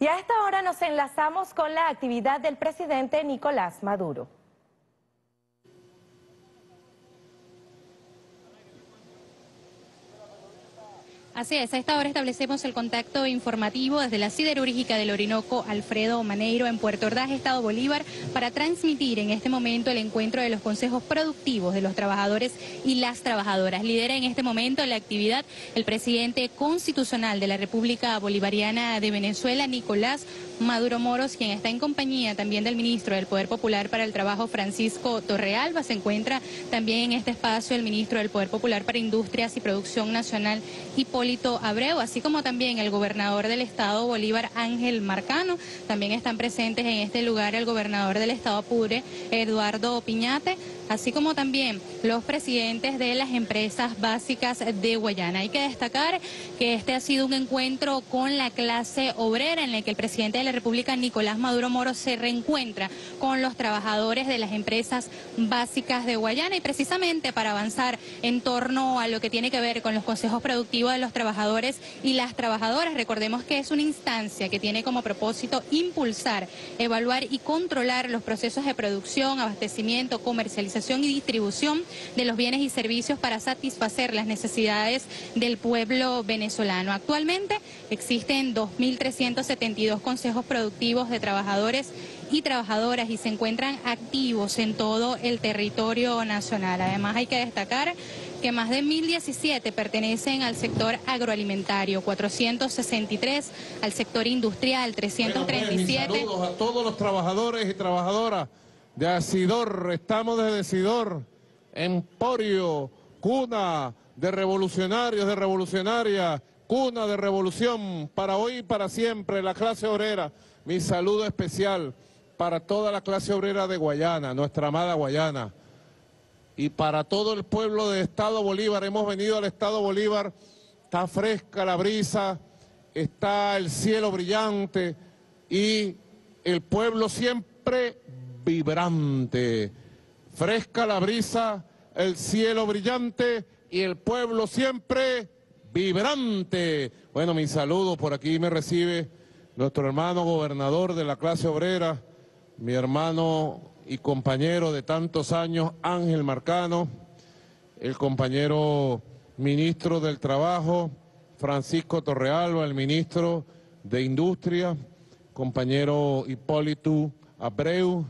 Y a esta hora nos enlazamos con la actividad del presidente Nicolás Maduro. Así es, a esta hora establecemos el contacto informativo desde la siderúrgica del Orinoco Alfredo Maneiro en Puerto Ordaz, Estado Bolívar, para transmitir en este momento el encuentro de los consejos productivos de los trabajadores y las trabajadoras. Lidera en este momento la actividad el presidente constitucional de la República Bolivariana de Venezuela, Nicolás Maduro Moros, quien está en compañía también del ministro del Poder Popular para el Trabajo, Francisco Torrealba. Se encuentra también en este espacio el ministro del Poder Popular para Industrias y Producción Nacional, Hipólito Abreu, así como también el gobernador del Estado Bolívar, Ángel Marcano. También están presentes en este lugar el gobernador del Estado Apure, Eduardo Piñate así como también los presidentes de las empresas básicas de Guayana. Hay que destacar que este ha sido un encuentro con la clase obrera en el que el presidente de la República, Nicolás Maduro Moro, se reencuentra con los trabajadores de las empresas básicas de Guayana y precisamente para avanzar en torno a lo que tiene que ver con los consejos productivos de los trabajadores y las trabajadoras. Recordemos que es una instancia que tiene como propósito impulsar, evaluar y controlar los procesos de producción, abastecimiento, comercialización y distribución de los bienes y servicios para satisfacer las necesidades del pueblo venezolano. Actualmente existen 2.372 consejos productivos de trabajadores y trabajadoras y se encuentran activos en todo el territorio nacional. Además hay que destacar que más de 1.017 pertenecen al sector agroalimentario, 463 al sector industrial, 337. Pues, saludos a todos los trabajadores y trabajadoras de Asidor, estamos desde Asidor, Emporio, cuna de revolucionarios, de revolucionarias, cuna de revolución para hoy y para siempre, la clase obrera. Mi saludo especial para toda la clase obrera de Guayana, nuestra amada Guayana. Y para todo el pueblo de Estado Bolívar, hemos venido al Estado Bolívar, está fresca la brisa, está el cielo brillante y el pueblo siempre vibrante. Fresca la brisa, el cielo brillante y el pueblo siempre vibrante. Bueno, mi saludo por aquí me recibe nuestro hermano gobernador de la clase obrera, mi hermano y compañero de tantos años, Ángel Marcano, el compañero ministro del Trabajo, Francisco Torrealba, el ministro de Industria, compañero Hipólito Abreu,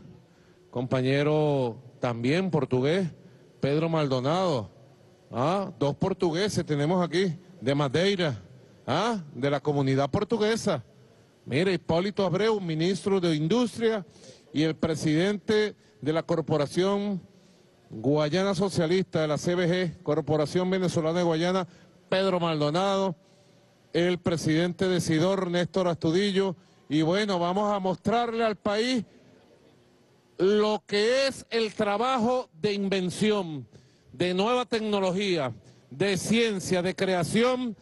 compañero también portugués, Pedro Maldonado. Ah, dos portugueses tenemos aquí, de Madeira, ah, de la comunidad portuguesa. Mire, Hipólito Abreu, ministro de Industria y el presidente de la Corporación Guayana Socialista de la CBG, Corporación Venezolana de Guayana, Pedro Maldonado, el presidente de Sidor, Néstor Astudillo, y bueno, vamos a mostrarle al país lo que es el trabajo de invención, de nueva tecnología, de ciencia, de creación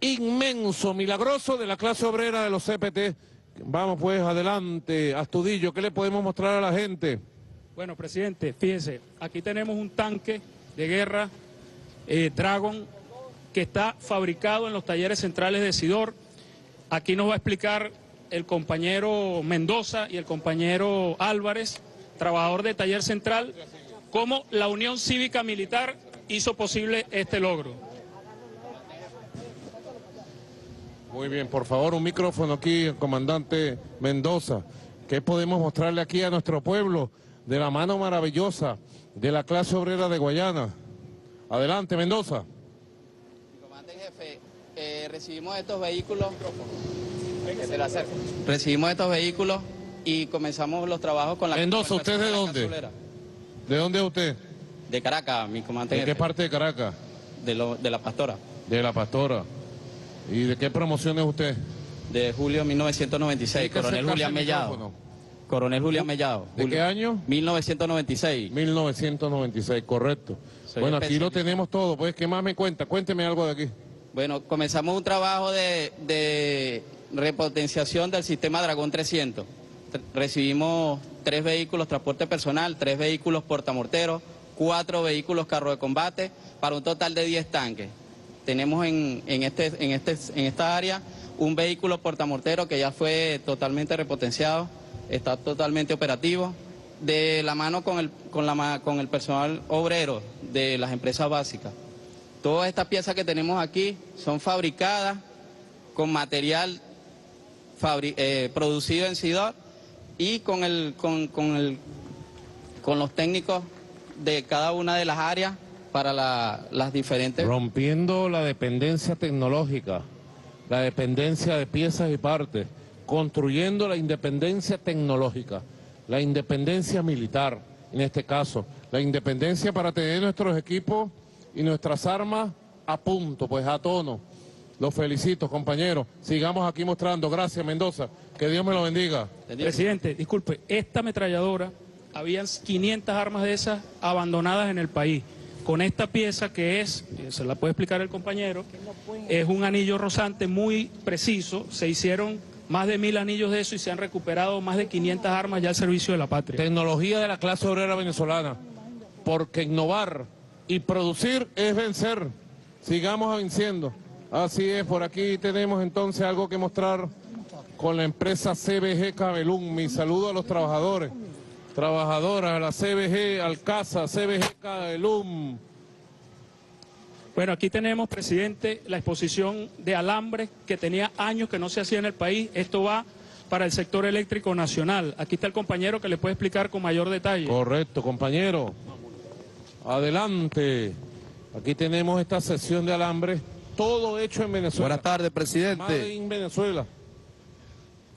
inmenso, milagroso de la clase obrera de los CPT. Vamos pues adelante, Astudillo, ¿qué le podemos mostrar a la gente? Bueno, presidente, fíjese, aquí tenemos un tanque de guerra eh, Dragon que está fabricado en los talleres centrales de Sidor. Aquí nos va a explicar el compañero Mendoza y el compañero Álvarez trabajador de Taller Central, cómo la Unión Cívica Militar hizo posible este logro. Muy bien, por favor, un micrófono aquí, comandante Mendoza. ¿Qué podemos mostrarle aquí a nuestro pueblo de la mano maravillosa de la clase obrera de Guayana? Adelante, Mendoza. Comandante jefe, eh, recibimos estos vehículos. Recibimos estos vehículos y comenzamos los trabajos con la... Mendoza, ¿usted de dónde? ¿De dónde es usted? De Caracas, mi comandante. ¿De qué parte de Caracas? De, lo, de La Pastora. De La Pastora. ¿Y de qué promoción es usted? De julio 1996, Coronel Julián Mellado. Coronel Julián Mellado. ¿De qué año? 1996. 1996, correcto. bueno, aquí lo tenemos todo. Pues, ¿qué más me cuenta? Cuénteme algo de aquí. Bueno, comenzamos un trabajo de, de repotenciación del sistema Dragón 300 recibimos tres vehículos transporte personal, tres vehículos portamorteros, cuatro vehículos carro de combate, para un total de 10 tanques. Tenemos en, este, en, este, en esta área un vehículo portamortero que ya fue totalmente repotenciado, está totalmente operativo, de la mano con el, con la, con el personal obrero de las empresas básicas. Todas estas piezas que tenemos aquí son fabricadas con material eh, producido en Sidor y con, el, con, con el, con los técnicos de cada una de las áreas para la- las diferentes... Rompiendo la dependencia tecnológica, la dependencia de piezas y partes, construyendo la independencia tecnológica, la independencia militar, en este caso, la independencia para tener nuestros equipos y nuestras armas a punto, pues a tono. Los felicito, compañeros. Sigamos aquí mostrando. Gracias, Mendoza. Que Dios me lo bendiga. Presidente, disculpe, esta ametralladora, habían 500 armas de esas abandonadas en el país. Con esta pieza que es, se la puede explicar el compañero, es un anillo rozante muy preciso, se hicieron más de mil anillos de eso y se han recuperado más de 500 armas ya al servicio de la patria. Tecnología de la clase obrera venezolana. Porque innovar y producir es vencer. Sigamos venciendo. Así es, por aquí tenemos entonces algo que mostrar con la empresa CBG Cabelún. Mi saludo a los trabajadores, trabajadoras, a la CBG Alcázar, CBG Cabelún. Bueno, aquí tenemos, presidente, la exposición de alambre que tenía años que no se hacía en el país. Esto va para el sector eléctrico nacional. Aquí está el compañero que le puede explicar con mayor detalle. Correcto, compañero. Adelante. Aquí tenemos esta sesión de alambre, todo hecho en Venezuela. Buenas tardes, Made presidente. in Venezuela.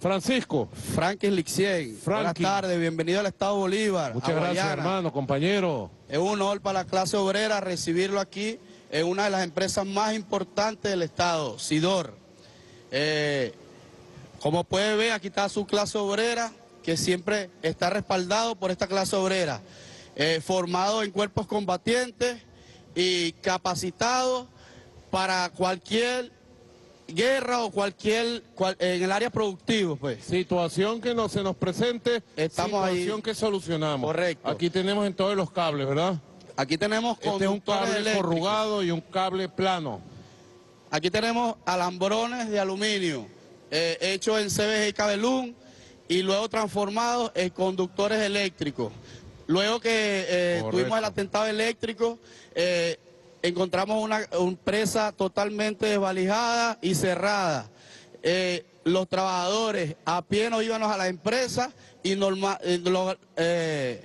Francisco. Franklin Lixien. Buenas tardes, bienvenido al Estado Bolívar. Muchas gracias, hermano, compañero. Es un honor para la clase obrera recibirlo aquí en una de las empresas más importantes del Estado, Sidor. Eh, como puede ver, aquí está su clase obrera, que siempre está respaldado por esta clase obrera, eh, formado en cuerpos combatientes y capacitado para cualquier guerra o cualquier, cual- en el área productiva, pues. Situación que no se nos presente, Estamos ahí. situación que solucionamos. Correcto. Aquí tenemos en todos los cables, ¿verdad? Aquí tenemos Este es un cable eléctricos. corrugado y un cable plano. Aquí tenemos alambrones de aluminio eh, hechos en CBG y Cabelún y luego transformados en conductores eléctricos. Luego que eh, tuvimos el atentado eléctrico, eh, encontramos una, una presa totalmente desvalijada y cerrada. Eh, los trabajadores a pie nos íbamos a la empresa y norma- eh, lo- eh,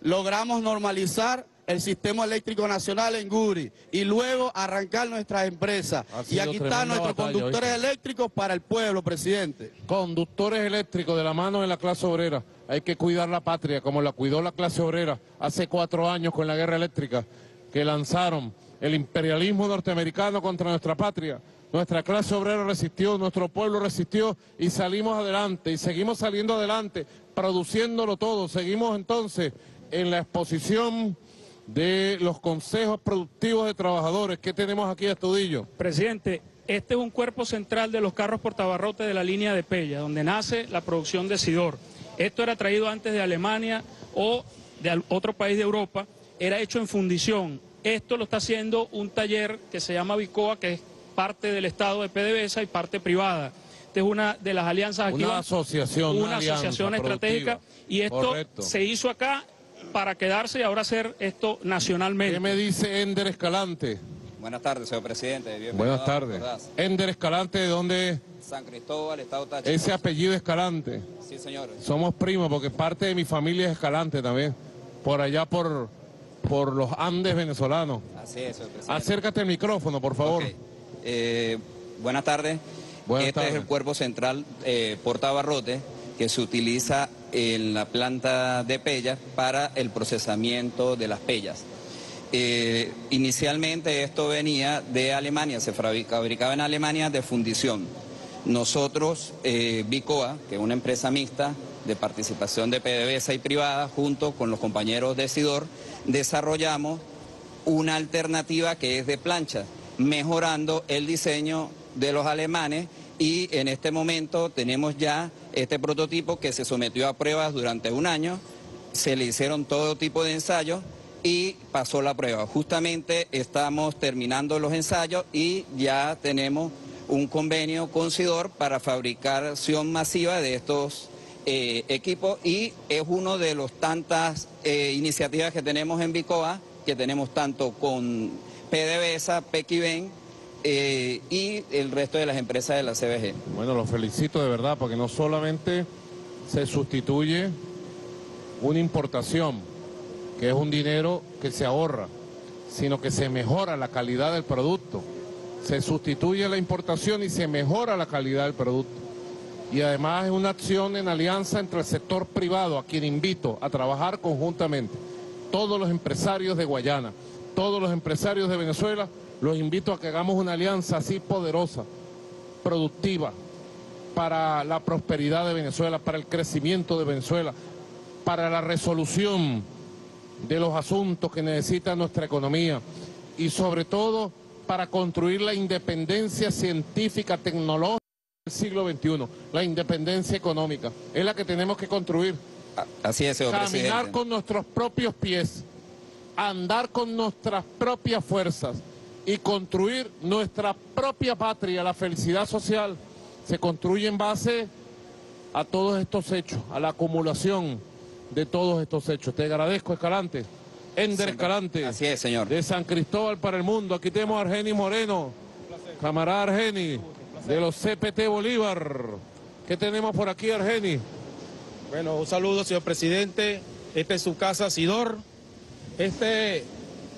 logramos normalizar el sistema eléctrico nacional en Guri y luego arrancar nuestras empresas. Y aquí están nuestros batalla, conductores eléctricos para el pueblo, presidente. Conductores eléctricos de la mano de la clase obrera. Hay que cuidar la patria como la cuidó la clase obrera hace cuatro años con la guerra eléctrica que lanzaron el imperialismo norteamericano contra nuestra patria. Nuestra clase obrera resistió, nuestro pueblo resistió y salimos adelante y seguimos saliendo adelante, produciéndolo todo. Seguimos entonces en la exposición de los consejos productivos de trabajadores. ¿Qué tenemos aquí, Estudillo? Presidente, este es un cuerpo central de los carros portabarrotes de la línea de Pella, donde nace la producción de Sidor. Esto era traído antes de Alemania o de otro país de Europa, era hecho en fundición. Esto lo está haciendo un taller que se llama Bicoa, que es parte del Estado de PDVSA y parte privada. Esta es una de las alianzas aquí. Una van- asociación, una Una asociación estratégica. Y esto Correcto. se hizo acá para quedarse y ahora hacer esto nacionalmente. ¿Qué me dice Ender Escalante? Buenas tardes, señor presidente. Bienvenido Buenas a tardes. Ender Escalante, ¿de dónde es? San Cristóbal, Estado Táchira. Ese apellido Escalante. Sí, señor. Somos primos porque parte de mi familia es Escalante también. Por allá por, por los Andes venezolanos. Así es, presidente. Acércate al micrófono, por favor. Eh, buenas tardes. Buenas este tardes. es el cuerpo central eh, portabarrote que se utiliza en la planta de pellas para el procesamiento de las pellas. Eh, inicialmente esto venía de Alemania, se fabric- fabricaba en Alemania de fundición. Nosotros, eh, Bicoa, que es una empresa mixta de participación de PDVSA y privada, junto con los compañeros de Sidor, desarrollamos una alternativa que es de plancha, mejorando el diseño de los alemanes y en este momento tenemos ya este prototipo que se sometió a pruebas durante un año, se le hicieron todo tipo de ensayos y pasó la prueba. Justamente estamos terminando los ensayos y ya tenemos un convenio con Sidor para fabricación masiva de estos eh, equipos y es uno de los tantas eh, iniciativas que tenemos en Bicoa, que tenemos tanto con PDVSA, Pequiven eh, y el resto de las empresas de la CBG. Bueno, los felicito de verdad porque no solamente se sustituye una importación, que es un dinero que se ahorra, sino que se mejora la calidad del producto. Se sustituye la importación y se mejora la calidad del producto. Y además es una acción en alianza entre el sector privado, a quien invito a trabajar conjuntamente. Todos los empresarios de Guayana, todos los empresarios de Venezuela, los invito a que hagamos una alianza así poderosa, productiva, para la prosperidad de Venezuela, para el crecimiento de Venezuela, para la resolución de los asuntos que necesita nuestra economía y sobre todo para construir la independencia científica, tecnológica del siglo XXI, la independencia económica. Es la que tenemos que construir. Así es, señor Caminar presidente. con nuestros propios pies, andar con nuestras propias fuerzas y construir nuestra propia patria, la felicidad social, se construye en base a todos estos hechos, a la acumulación de todos estos hechos. Te agradezco, Escalante. Ender Escalante. Así es, señor. De San Cristóbal para el mundo. Aquí tenemos a Argeni Moreno, camarada Argeni, de los CPT Bolívar. ¿Qué tenemos por aquí, Argeni? Bueno, un saludo, señor presidente. Esta es su casa, Sidor. Este,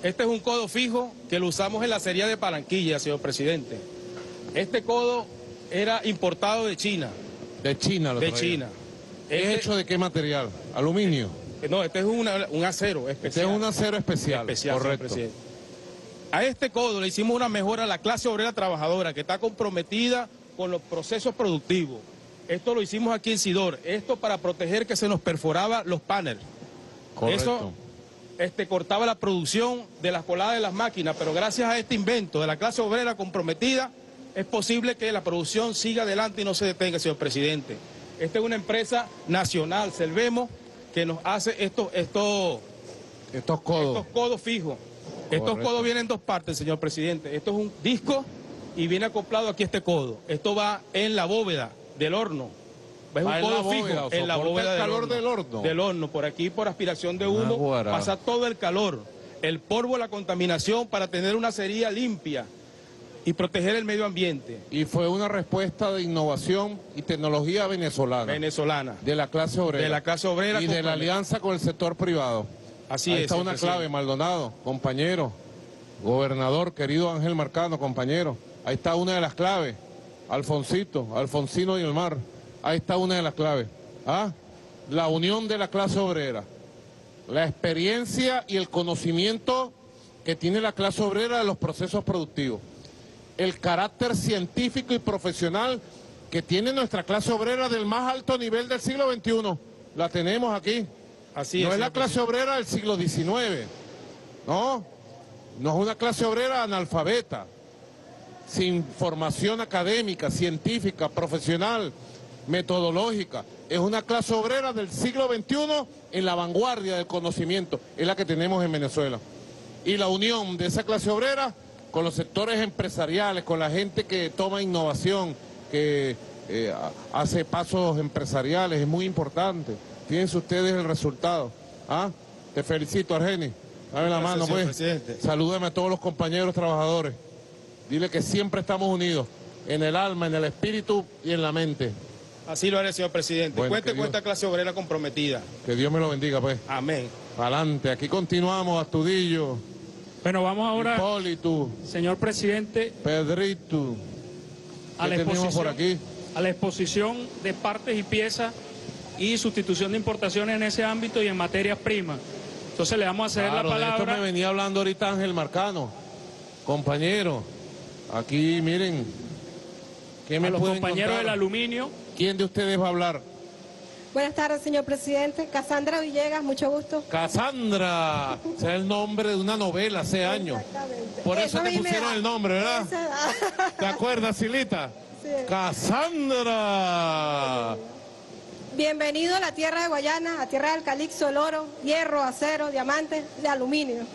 este es un codo fijo que lo usamos en la serie de Palanquilla, señor presidente. Este codo era importado de China, De China, lo de traía. China. ¿Es Este- hecho de qué material? Aluminio. No, este es una- un acero Este especial. es un acero especial. especial, señor correcto. presidente. A este codo le hicimos una mejora a la clase obrera trabajadora que está comprometida con los procesos productivos. Esto lo hicimos aquí en Sidor. Esto para proteger que se nos perforaba los paneles. Correcto. Eso este, cortaba la producción de las coladas de las máquinas, pero gracias a este invento de la clase obrera comprometida, es posible que la producción siga adelante y no se detenga, señor presidente. Esta es una empresa nacional, Selvemo, que nos hace estos, estos, Estos codos. estos codos fijos. Estos Correcto. codos vienen en dos partes, señor presidente. Esto es un disco y viene acoplado aquí este codo. Esto va en la bóveda del horno. Es un codo bóveda, fijo o en la bóveda el del calor horno. del horno. Del horno, por aquí, por aspiración de humo, Naguará. pasa todo el calor, el polvo, la contaminación para tener una cería limpia y proteger el medio ambiente Y fue una respuesta de innovación y tecnología venezolana. venezolana. de la clase obrera. De la clase obrera Y de la alianza con el sector privado. Así Ahí es. está una presidente. clave, Maldonado, compañero, gobernador, querido Ángel Marcano, compañero. Ahí está una de las claves. Alfonsito, Alfonsino y el mar. Ahí está una de las claves. ¿Ah? La unión de la clase obrera. La experiencia y el conocimiento que tiene la clase obrera de los procesos productivos. El carácter científico y profesional que tiene nuestra clase obrera del más alto nivel del siglo XXI. La tenemos aquí. Así no es, es la clase obrera del siglo XIX. No, no es una clase obrera analfabeta, sin formación académica, científica, profesional, metodológica. Es una clase obrera del siglo XXI en la vanguardia del conocimiento. Es la que tenemos en Venezuela. Y la unión de esa clase obrera con los sectores empresariales, con la gente que toma innovación, que eh, hace pasos empresariales, es muy importante. Fíjense ustedes el resultado. ¿Ah? Te felicito, Argeni. Dame la Gracias, mano, pues. presidente. Salúdame a todos los compañeros trabajadores. Dile que siempre estamos unidos, en el alma, en el espíritu y en la mente. Así lo haré, señor presidente. Bueno, Cuente con esta clase obrera comprometida. Que Dios me lo bendiga, pues. Amén. Adelante, aquí continuamos, Astudillo, Bueno, vamos ahora, Hipólito, señor presidente, Pedrito. a la, ¿Qué tenemos exposición, por aquí? a la exposición de partes y piezas y sustitución de importaciones en ese ámbito y en materias primas. Entonces le vamos a ceder Claro, la de esto palabra me venía hablando ahorita Ángel Marcano. Compañero, aquí miren. ¿Qué me a los compañeros contar? del aluminio. ¿Quién de ustedes va a hablar? Buenas tardes, señor presidente. Casandra Villegas, mucho gusto. Cassandra. Ese es el nombre de una novela hace años. Exactamente. Por eso a te pusieron da- el nombre, ¿verdad? ¿Te acuerdas, Silita? Sí. Cassandra. Bienvenido a la tierra de Guayana, a tierra del calixto, el oro, hierro, acero, diamantes, de aluminio.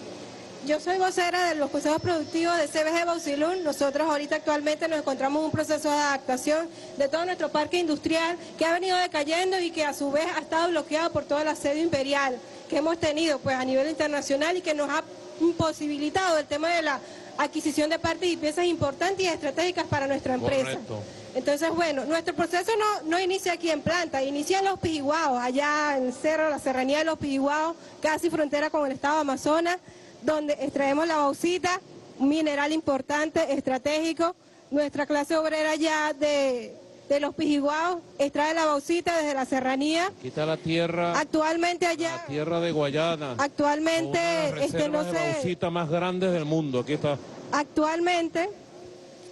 Yo soy vocera de los consejos productivos de CBG Bausilún. Nosotros ahorita actualmente nos encontramos en un proceso de adaptación de todo nuestro parque industrial que ha venido decayendo y que a su vez ha estado bloqueado por todo el asedio imperial que hemos tenido pues a nivel internacional y que nos ha imposibilitado el tema de la adquisición de partes y piezas importantes y estratégicas para nuestra empresa. Entonces, bueno, nuestro proceso no, no inicia aquí en planta, inicia en Los Pijiguaos, allá en el cerro, la serranía de Los Pijiguaos, casi frontera con el estado de Amazonas, donde extraemos la bauxita, un mineral importante, estratégico. Nuestra clase obrera ya de, de Los Pijiguaos extrae la bauxita desde la serranía. Está la tierra, Actualmente la allá, tierra de Guayana. actualmente, Una de las este, no de sé, bauxita más grandes del mundo. Aquí está. actualmente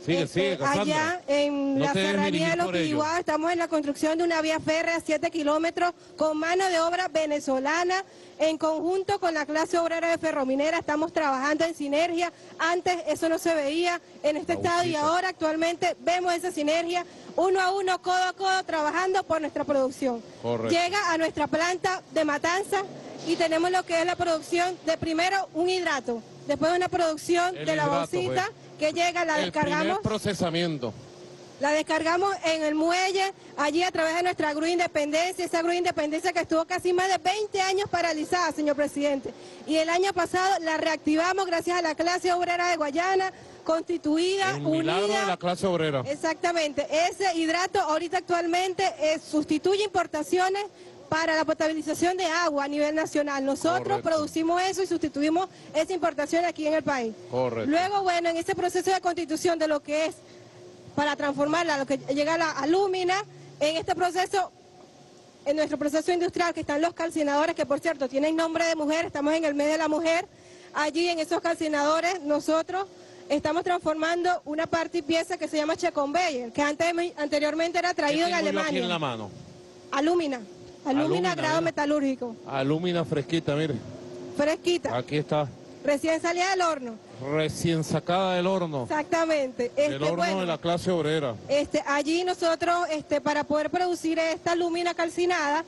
Sigue, Este, sigue, allá en No la serranía de los. Piguados estamos en la construcción de una vía férrea 7 kilómetros con mano de obra venezolana. En conjunto con la clase obrera de Ferrominera estamos trabajando en sinergia. Antes eso no se veía en este estado y ahora actualmente vemos esa sinergia uno a uno, codo a codo, trabajando por nuestra producción. Correcto. Llega a nuestra planta de matanza y tenemos lo que es la producción de primero un hidrato, después una producción El de la hidrato, bolsita pues. Que llega, la El primer descargamos. procesamiento. La descargamos en el muelle, allí a través de nuestra Grúa Independencia, esa Grúa Independencia que estuvo casi más de 20 años paralizada, señor presidente. Y el año pasado la reactivamos gracias a la clase obrera de Guayana, constituida, El milagro unida. de la clase obrera. Exactamente. Ese hidrato ahorita actualmente eh, sustituye importaciones para la potabilización de agua a nivel nacional. Nosotros Correcto. producimos eso y sustituimos esa importación aquí en el país. Correcto. Luego, bueno, en ese proceso de constitución de lo que es para transformarla, lo que llega a la alúmina, en este proceso, en nuestro proceso industrial, que están los calcinadores, que por cierto tienen nombre de mujer, estamos en el mes de la mujer, allí en esos calcinadores nosotros estamos transformando una parte y pieza que se llama Checonveyer, que antes, anteriormente era traído en ¿Qué tengo yo aquí Alemania. en la mano? Alúmina, alúmina, Alúmina, grado mira. metalúrgico, Alúmina fresquita, mire. fresquita, Aquí está. recién salida del horno. Recién sacada del horno. Exactamente. Este, horno bueno, de la clase obrera. Este, allí nosotros, este, para poder producir esta lúmina calcinada,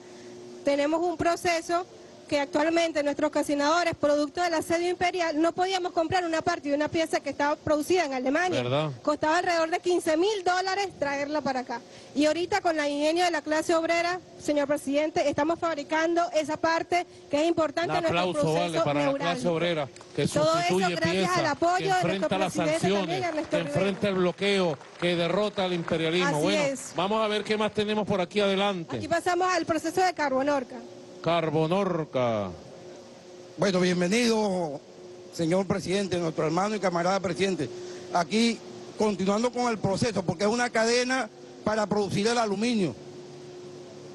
tenemos un proceso que actualmente nuestros calcinadores, producto del asedio imperial, no podíamos comprar una parte de una pieza que estaba producida en Alemania. ¿Verdad? Costaba alrededor de 15 mil dólares traerla para acá. Y ahorita con la ingenio de la clase obrera, señor presidente, estamos fabricando esa parte que es importante Un en nuestro proceso vale para la clase obrera que Todo eso gracias al apoyo de nuestro las presidente sanciones, también, que enfrenta el bloqueo, que derrota al imperialismo. Así bueno, es. vamos a ver qué más tenemos por aquí adelante. Aquí pasamos al proceso de carbonorca. Carbonorca. Bueno, bienvenido, señor presidente, nuestro hermano y camarada presidente. Aquí, continuando con el proceso, porque es una cadena para producir el aluminio.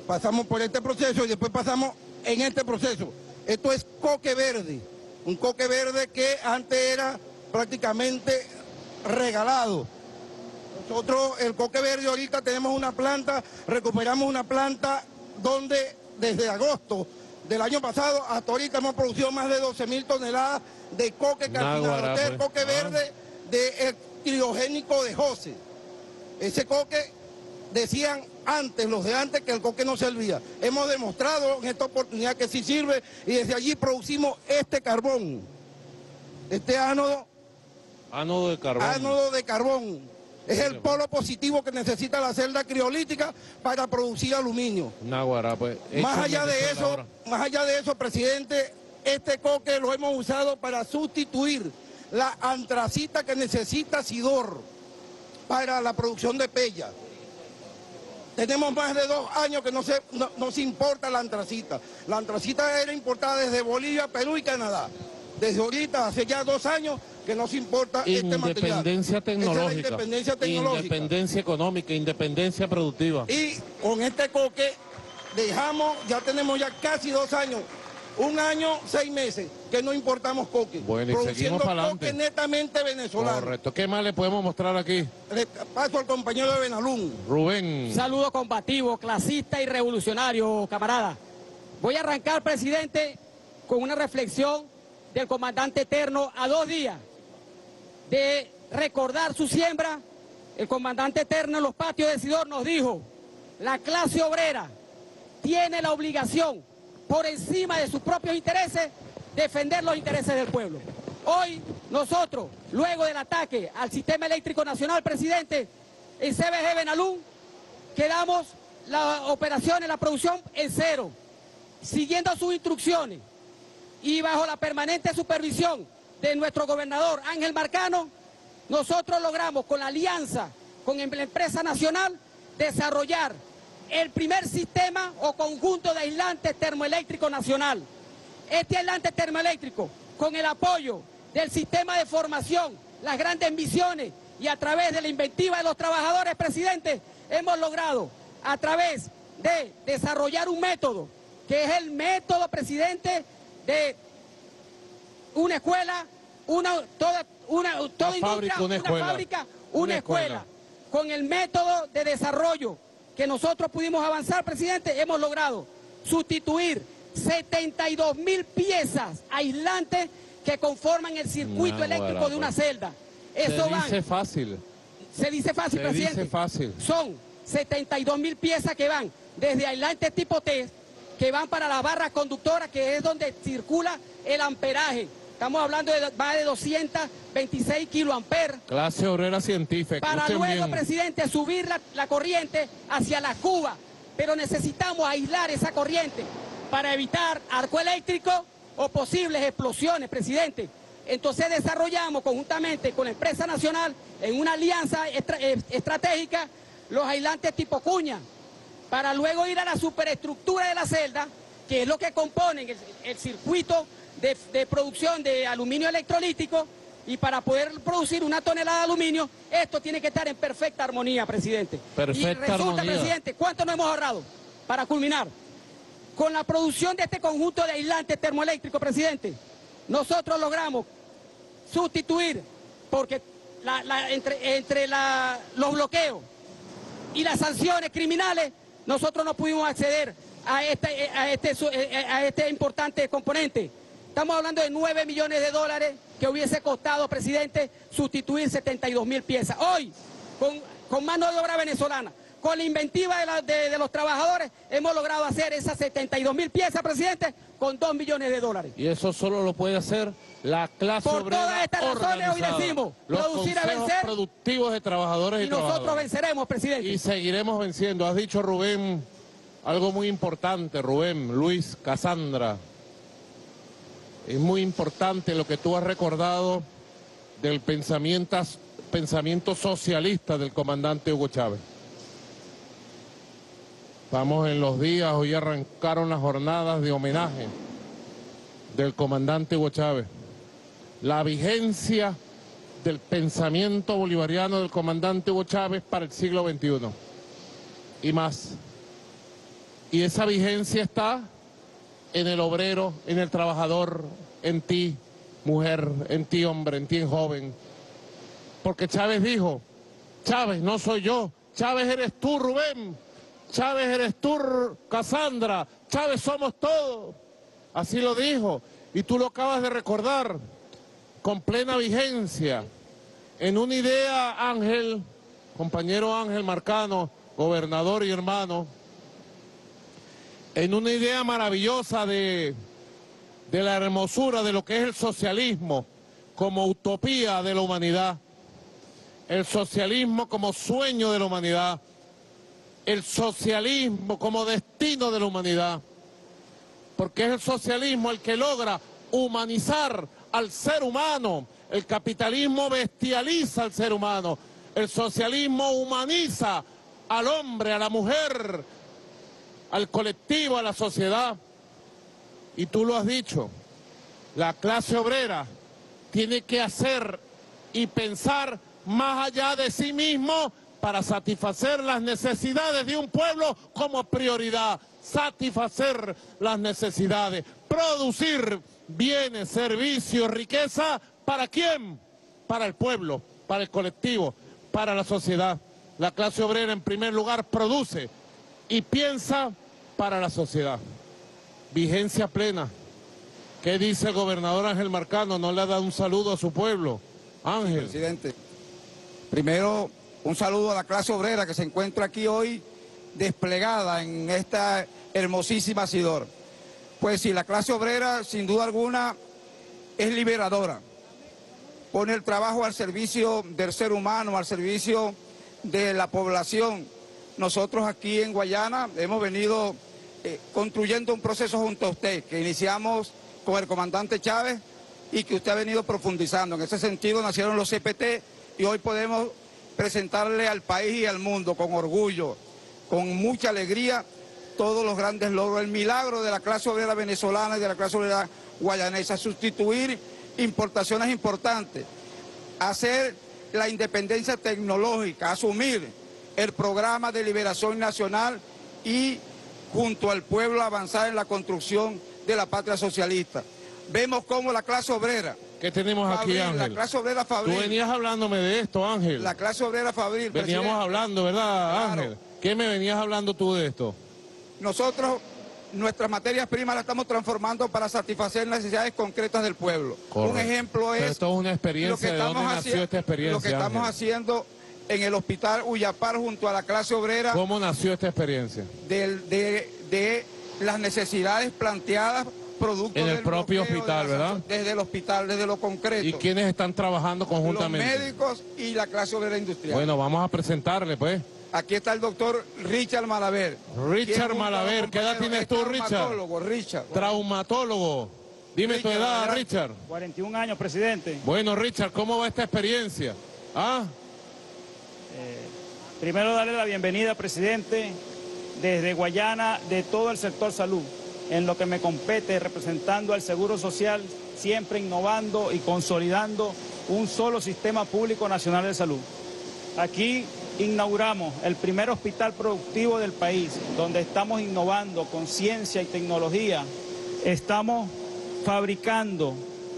Pasamos por este proceso y después pasamos en este proceso. Esto es coque verde, un coque verde que antes era prácticamente regalado. Nosotros, el coque verde, ahorita tenemos una planta, recuperamos una planta donde desde agosto del año pasado hasta ahorita hemos producido más de 12 mil toneladas de coque calcinado. Pues. coque Ah. verde de el criogénico de José. Ese coque, decían antes, los de antes, que el coque no servía. Hemos demostrado en esta oportunidad que sí sirve y desde allí producimos este carbón, este ánodo Ánodo de carbón. ánodo de carbón. Es el polo positivo que necesita la celda criolítica para producir aluminio. Náguara, pues. Más allá de eso, más allá de eso, presidente, este coque lo hemos usado para sustituir la antracita que necesita Sidor para la producción de pella. Tenemos más de dos años que no se, no, no se importa la antracita. La antracita era importada desde Bolivia, Perú y Canadá. Desde ahorita, hace ya dos años, que no se importa este material. Independencia es tecnológica. independencia tecnológica. Independencia económica, independencia productiva. Y con este coque dejamos, ya tenemos ya casi dos años, un año, seis meses, que no importamos coque. Bueno, y produciendo seguimos para coque netamente venezolano. Correcto. ¿Qué más le podemos mostrar aquí? Le paso al compañero de Benalún. Rubén. Saludo combativo, clasista y revolucionario, camarada. Voy a arrancar, presidente, con una reflexión del comandante Eterno a dos días de recordar su siembra. El comandante Eterno en los patios de Sidor nos dijo, la clase obrera tiene la obligación, por encima de sus propios intereses, defender los intereses del pueblo. Hoy nosotros, luego del ataque al sistema eléctrico nacional, presidente, en CBG Benalún, quedamos las operaciones, la producción en cero, siguiendo sus instrucciones y bajo la permanente supervisión de nuestro gobernador Ángel Marcano, nosotros logramos con la alianza con la empresa nacional desarrollar el primer sistema o conjunto de aislantes termoeléctricos nacional. Este aislante termoeléctrico, con el apoyo del sistema de formación, las grandes misiones y a través de la inventiva de los trabajadores, presidente, hemos logrado a través de desarrollar un método, que es el método, presidente, de una escuela, una, toda, una, toda Una industria, fábrica, una escuela. fábrica, una, Una escuela. escuela. Con el método de desarrollo que nosotros pudimos avanzar, presidente, hemos logrado sustituir 72 mil piezas aislantes que conforman el circuito eléctrico de una celda. Eso Se van, dice fácil. se dice fácil, Se presidente. dice fácil. Son 72 mil piezas que van desde aislantes tipo T, que van para las barras conductoras, que es donde circula el amperaje. Estamos hablando de más de 226 kiloamperes. Clase obrera científica. Para luego, bien. presidente, subir la, la corriente hacia la Cuba. Pero necesitamos aislar esa corriente para evitar arco eléctrico o posibles explosiones, presidente. Entonces desarrollamos conjuntamente con la empresa nacional, en una alianza estra- eh, estratégica, los aislantes tipo cuña, para luego ir a la superestructura de la celda, que es lo que componen el, el circuito de, de producción de aluminio electrolítico, y para poder producir una tonelada de aluminio, esto tiene que estar en perfecta armonía, presidente. Perfecta y resulta, armonía. presidente, ¿cuánto nos hemos ahorrado? Para culminar, con la producción de este conjunto de aislantes termoeléctricos, presidente, nosotros logramos sustituir, porque la- la- entre, entre la- los bloqueos y las sanciones criminales, nosotros no pudimos acceder a este, a este, a este importante componente. Estamos hablando de 9 millones de dólares que hubiese costado, presidente, sustituir 72 mil piezas. Hoy, con, con mano de obra venezolana, con la inventiva de, la- de- de los trabajadores, hemos logrado hacer esas 72 mil piezas, presidente, con 2 millones de dólares. Y eso solo lo puede hacer la clase Por obrera todas estas razones hoy decimos, los producir a vencer, productivos de trabajadores y, Y nosotros venceremos, presidente. Y seguiremos venciendo. Has dicho, Rubén, algo muy importante, Rubén, Luis, Casandra. Es muy importante lo que tú has recordado del pensamiento, socialista del comandante Hugo Chávez. Estamos en los días, hoy arrancaron las jornadas de homenaje del comandante Hugo Chávez. La vigencia del pensamiento bolivariano del comandante Hugo Chávez para el siglo XXI y más. Y esa vigencia está en el obrero, en el trabajador, en ti, mujer, en ti, hombre, en ti, joven. Porque Chávez dijo, Chávez, no soy yo, Chávez eres tú, Rubén, Chávez eres tú, Casandra, Chávez somos todos. Así lo dijo. Y tú lo acabas de recordar con plena vigencia. En una idea, Ángel, compañero Ángel Marcano, gobernador y hermano, en una idea maravillosa de, de la hermosura de lo que es el socialismo como utopía de la humanidad, el socialismo como sueño de la humanidad, el socialismo como destino de la humanidad, porque es el socialismo el que logra humanizar al ser humano, el capitalismo bestializa al ser humano, el socialismo humaniza al hombre, a la mujer, al colectivo, a la sociedad. Y tú lo has dicho, la clase obrera tiene que hacer y pensar más allá de sí mismo para satisfacer las necesidades de un pueblo como prioridad, satisfacer las necesidades, producir bienes, servicios, riqueza, ¿para quién? Para el pueblo, para el colectivo, para la sociedad. La clase obrera en primer lugar produce y piensa para la sociedad. Vigencia plena. ¿Qué dice el gobernador Ángel Marcano? No le ha dado un saludo a su pueblo. Ángel. Presidente, primero un saludo a la clase obrera que se encuentra aquí hoy desplegada en esta hermosísima Sidor. Pues sí, la clase obrera sin duda alguna es liberadora. pone el trabajo al servicio del ser humano, al servicio de la población. Nosotros aquí en Guayana hemos venido eh, construyendo un proceso junto a usted, que iniciamos con el comandante Chávez y que usted ha venido profundizando. En ese sentido nacieron los CPT y hoy podemos presentarle al país y al mundo con orgullo, con mucha alegría, todos los grandes logros, el milagro de la clase obrera venezolana y de la clase obrera guayanesa, sustituir importaciones importantes, hacer la independencia tecnológica, asumir el programa de liberación nacional y junto al pueblo avanzar en la construcción de la patria socialista. Vemos cómo la clase obrera... ¿Qué tenemos aquí, Fabril, Ángel? La clase obrera Fabril. Tú venías hablándome de esto, Ángel. La clase obrera Fabril. Veníamos presidente. hablando, ¿verdad, Claro. Ángel? ¿Qué me venías hablando tú de esto? Nosotros nuestras materias primas las estamos transformando para satisfacer necesidades concretas del pueblo. Un Correcto. ejemplo es Pero esto es una experiencia, lo que ¿de dónde estamos nació haci- esta experiencia, Lo que estamos Ángel? haciendo en el hospital Uyapar junto a la clase obrera ¿Cómo nació esta experiencia? del- de, de las necesidades planteadas producto En el del propio de hospital, ¿verdad? Desde el hospital, desde lo concreto. ¿Y quiénes están trabajando Los conjuntamente? médicos y la clase obrera industrial. Bueno, vamos a presentarle, pues. Aquí está el doctor Richard Malaver. Richard Malaver, los ¿qué edad tienes tú, Richard? traumatólogo, Richard. Traumatólogo. Dime tu Richard, edad. Richard. 41 años, presidente. Bueno, Richard, ¿cómo va esta experiencia? ¿Ah? Primero darle la bienvenida, presidente, desde Guayana, de todo el sector salud, en lo que me compete representando al Seguro Social, siempre innovando y consolidando un solo sistema público nacional de salud. Aquí inauguramos el primer hospital productivo del país, donde estamos innovando con ciencia y tecnología. Estamos fabricando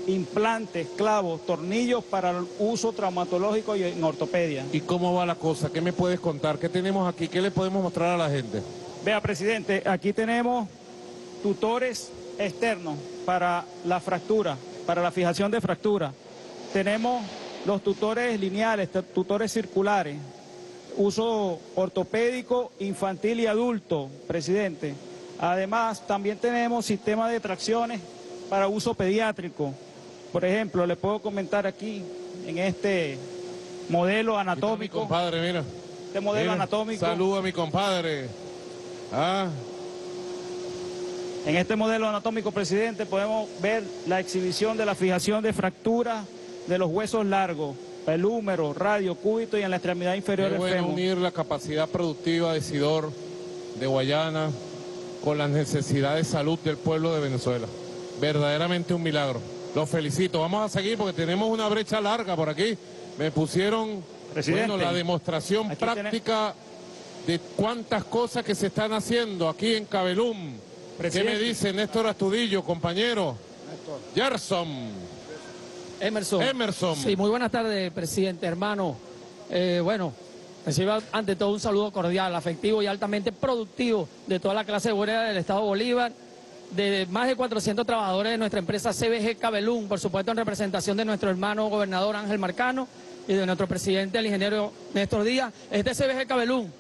implantes, clavos, tornillos para el uso traumatológico y en ortopedia. ¿Y cómo va la cosa? ¿Qué me puedes contar? ¿Qué tenemos aquí? ¿Qué le podemos mostrar a la gente? Vea, presidente, aquí tenemos tutores externos para la fractura, para la fijación de fractura. Tenemos los tutores lineales, tu- tutores circulares, uso ortopédico, infantil y adulto, presidente. Además, también tenemos sistema de tracciones para uso pediátrico. Por ejemplo, le puedo comentar aquí, en este modelo anatómico, Compadre, mira. este modelo Mira, anatómico. Saluda a mi compadre. Ah, En este modelo anatómico, presidente, podemos ver la exhibición de la fijación de fracturas de los huesos largos, el húmero, radio, cúbito y en la extremidad inferior del bueno unir la capacidad productiva de Sidor, de Guayana, con las necesidades de salud del pueblo de Venezuela. Verdaderamente un milagro. Los felicito. Vamos a seguir porque tenemos una brecha larga por aquí. Me pusieron bueno, la demostración aquí tiene- práctica de cuántas cosas que se están haciendo aquí en Cabelum. ¿Qué me dice Néstor Astudillo, compañero? Gerson. Emerson. Emerson. Sí, muy buenas tardes, presidente, hermano. Eh, bueno, reciba ante todo un saludo cordial, afectivo y altamente productivo de toda la clase obrera del Estado Bolívar, de más de 400 trabajadores de nuestra empresa CBG Cabelún, por supuesto en representación de nuestro hermano gobernador Ángel Marcano y de nuestro presidente, el ingeniero Néstor Díaz. Este es CBG Cabelún,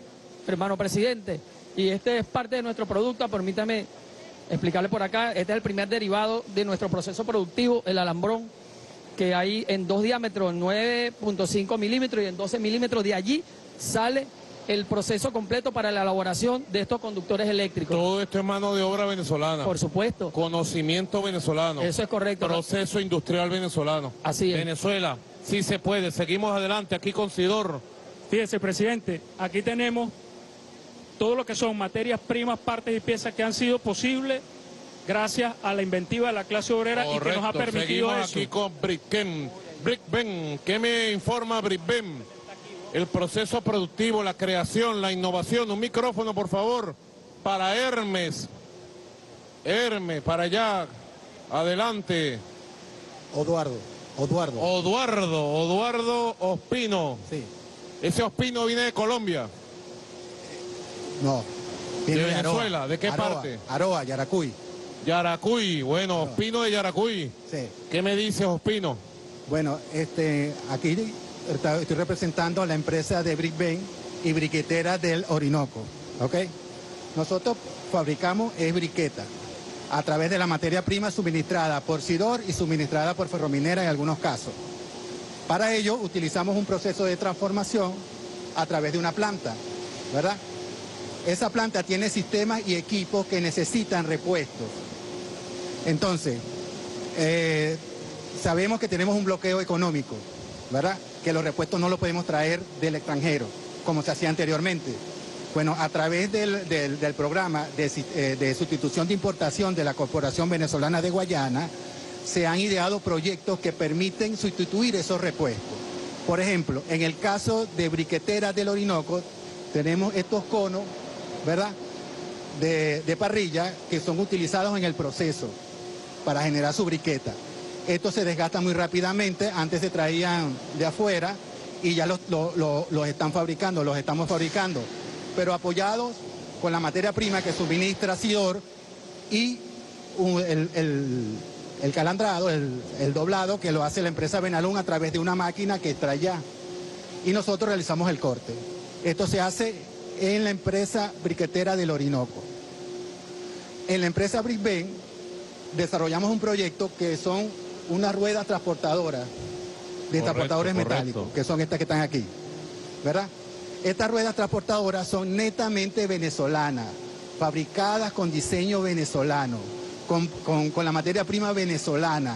hermano presidente, y este es parte de nuestro producto, permítame explicarle por acá, este es el primer derivado de nuestro proceso productivo, el alambrón, que hay en dos diámetros, 9.5 milímetros y en 12 milímetros. De allí sale el proceso completo para la elaboración de estos conductores eléctricos. Todo esto es mano de obra venezolana. Por supuesto. Conocimiento venezolano. Eso es correcto. Proceso industrial venezolano. Así es. Venezuela, sí se puede. Seguimos adelante aquí con Sidor. Fíjese, presidente, aquí tenemos todo lo que son materias primas, partes y piezas que han sido posibles gracias a la inventiva de la clase obrera y que nos ha Correcto. permitido Seguimos eso. aquí con Brickben. Brickben, ¿qué me informa Brickben? El proceso productivo, la creación, la innovación. Un micrófono, por favor, para Hermes. Hermes, para allá. Adelante. Eduardo, Eduardo. Oduardo, Eduardo Ospino. Sí. Ese Ospino viene de Colombia. No. ¿De viene Venezuela? Aroa. ¿De qué Aroa, parte? Aroa, Yaracuy. Yaracuy, bueno, Ospino de Yaracuy. Sí. ¿Qué me dices, Ospino? Bueno, este, aquí estoy representando a la empresa de Brick Ben y briquetera del Orinoco. ¿Ok? Nosotros fabricamos es briqueta a través de la materia prima suministrada por Sidor y suministrada por Ferrominera en algunos casos. Para ello utilizamos un proceso de transformación a través de una planta, ¿verdad? Esa planta tiene sistemas y equipos que necesitan repuestos. Entonces, eh, sabemos que tenemos un bloqueo económico, ¿verdad? Que los repuestos no los podemos traer del extranjero, como se hacía anteriormente. Bueno, a través del, del- programa eh, de sustitución de importación de la Corporación Venezolana de Guayana, se han ideado proyectos que permiten sustituir esos repuestos. Por ejemplo, en el caso de briqueteras del Orinoco, tenemos estos conos, ¿verdad? De, de parrilla que son utilizados en el proceso para generar su briqueta. Estos se desgastan muy rápidamente, antes se traían de afuera y ya los, lo- lo- los están fabricando, los estamos fabricando, pero apoyados con la materia prima que suministra Sidor y el, el- calandrado, el, doblado que lo hace la empresa Benalún a través de una máquina que extrae ya. Y nosotros realizamos el corte. Esto se hace en la empresa briquetera del Orinoco. En la empresa Brickben desarrollamos un proyecto que son unas ruedas transportadoras de Correcto, transportadores correcto. metálicos, que son estas que están aquí, ¿verdad? Estas ruedas transportadoras son netamente venezolanas, fabricadas con diseño venezolano, con, con- con la materia prima venezolana,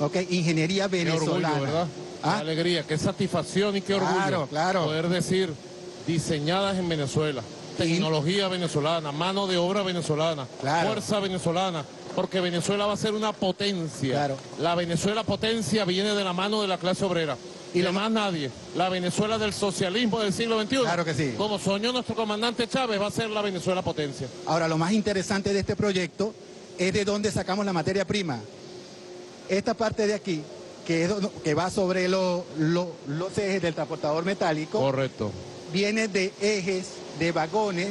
¿ok? Ingeniería Qué orgullo, venezolana. ¿verdad? ¿Ah? Qué alegría, qué satisfacción y qué orgullo. Claro, claro. Poder decir, diseñadas en Venezuela, tecnología venezolana, mano de obra venezolana, Claro. fuerza venezolana, porque Venezuela va a ser una potencia. Claro. La Venezuela potencia viene de la mano de la clase obrera. Y de más nadie, la Venezuela del socialismo del siglo XXI. Claro que sí. Como soñó nuestro comandante Chávez, va a ser la Venezuela potencia. Ahora, lo más interesante de este proyecto es de dónde sacamos la materia prima. Esta parte de aquí, que, es que va sobre lo- lo- los ejes del transportador metálico, Correcto. viene de ejes, de vagones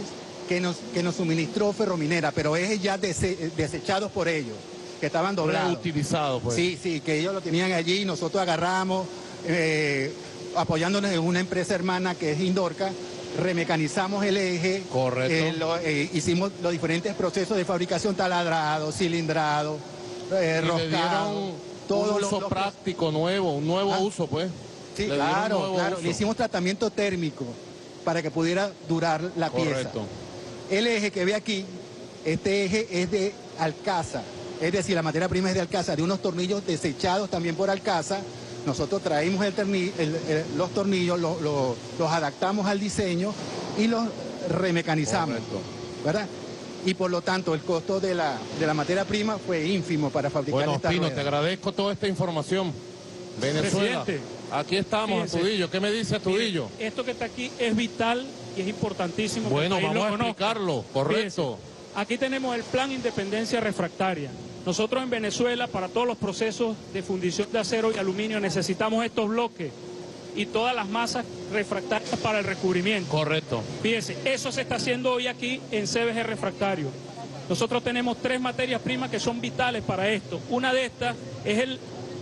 que nos, que nos suministró Ferrominera, pero ejes ya dese- desechados por ellos, que estaban doblados. Reutilizado, pues. Sí, sí, que ellos lo tenían allí, nosotros agarramos, eh, apoyándonos en una empresa hermana que es Indorca, remecanizamos el eje, Correcto. eh, lo- eh, hicimos los diferentes procesos de fabricación, taladrado, cilindrado, roscado, todo un uso práctico nuevo, un nuevo Ah. uso, pues. Sí, Le claro, claro. uso. Le hicimos tratamiento térmico para que pudiera durar la pieza. El eje que ve aquí, este eje es de Alcázar, es decir, la materia prima es de Alcázar, de unos tornillos desechados también por Alcázar. Nosotros traímos el terni- el- el- los tornillos, lo- lo- los adaptamos al diseño y los remecanizamos, Correcto. ¿verdad? Y por lo tanto el costo de la, de la materia prima fue ínfimo para fabricar Bueno, esta Pino, rueda. te agradezco toda esta información. Venezuela. Presidente, Aquí estamos. Astudillo. ¿Qué me dice Astudillo? Esto que está aquí es vital y es importantísimo. Bueno, vamos a explicarlo, correcto. Fíjese, aquí tenemos el plan Independencia Refractaria. Nosotros en Venezuela, para todos los procesos de fundición de acero y aluminio, necesitamos estos bloques y todas las masas refractarias para el recubrimiento. Correcto. Fíjese, eso se está haciendo hoy aquí en CBG Refractario. Nosotros tenemos tres materias primas que son vitales para esto. Una de estas es el,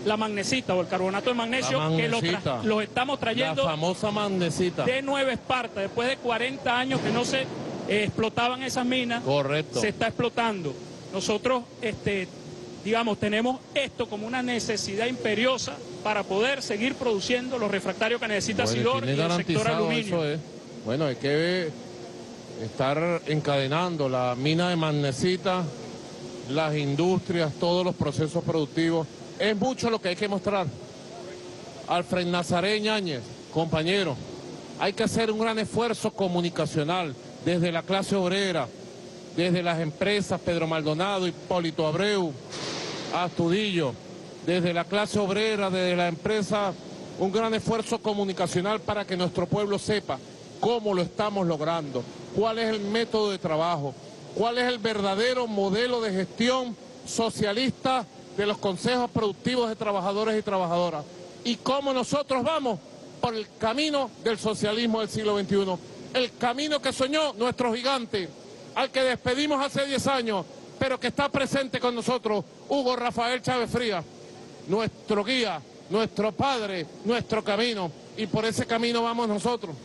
la magnesita o el carbonato de magnesio que lo, lo estamos trayendo La famosa magnesita. de Nueva Esparta. Después de 40 años que no se eh, explotaban esas minas, Correcto. se está explotando. Nosotros, este, digamos, tenemos esto como una necesidad imperiosa para poder seguir produciendo los refractarios que necesita Bueno, Sidor y el sector aluminio. eso es. Bueno, hay que estar encadenando la mina de magnesita, las industrias, todos los procesos productivos. Es mucho lo que hay que mostrar. Alfred Nazaré Ñáñez, compañero, hay que hacer un gran esfuerzo comunicacional desde la clase obrera, desde las empresas Pedro Maldonado, Hipólito Abreu, Astudillo, desde la clase obrera, desde la empresa, un gran esfuerzo comunicacional para que nuestro pueblo sepa cómo lo estamos logrando, cuál es el método de trabajo, cuál es el verdadero modelo de gestión socialista de los consejos productivos de trabajadores y trabajadoras y cómo nosotros vamos por el camino del socialismo del siglo XXI, el camino que soñó nuestro gigante, al que despedimos hace 10 años, pero que está presente con nosotros, Hugo Rafael Chávez Frías, nuestro guía, nuestro padre, nuestro camino, y por ese camino vamos nosotros.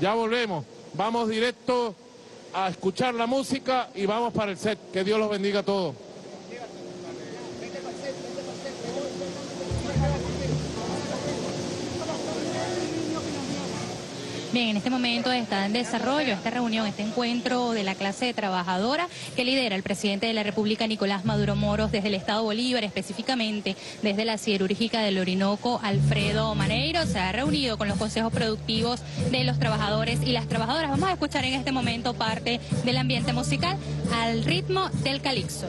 Ya volvemos, vamos directo a escuchar la música y vamos para el set. Que Dios los bendiga a todos. Bien, en este momento está en desarrollo esta reunión, este encuentro de la clase trabajadora que lidera el presidente de la República, Nicolás Maduro Moros, desde el Estado Bolívar, específicamente desde la siderúrgica del Orinoco, Alfredo Maneiro. Se ha reunido con los consejos productivos de los trabajadores y las trabajadoras. Vamos a escuchar en este momento parte del ambiente musical al ritmo del calixto.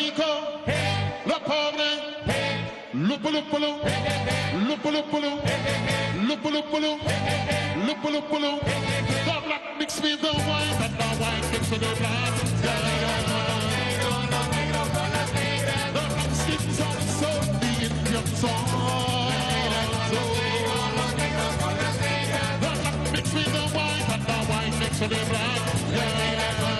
rico, hey. hey. The black mixed with the white, and the white mixed with the black. The black the The with the and the white mixed with the black. Yeah, yeah, yeah.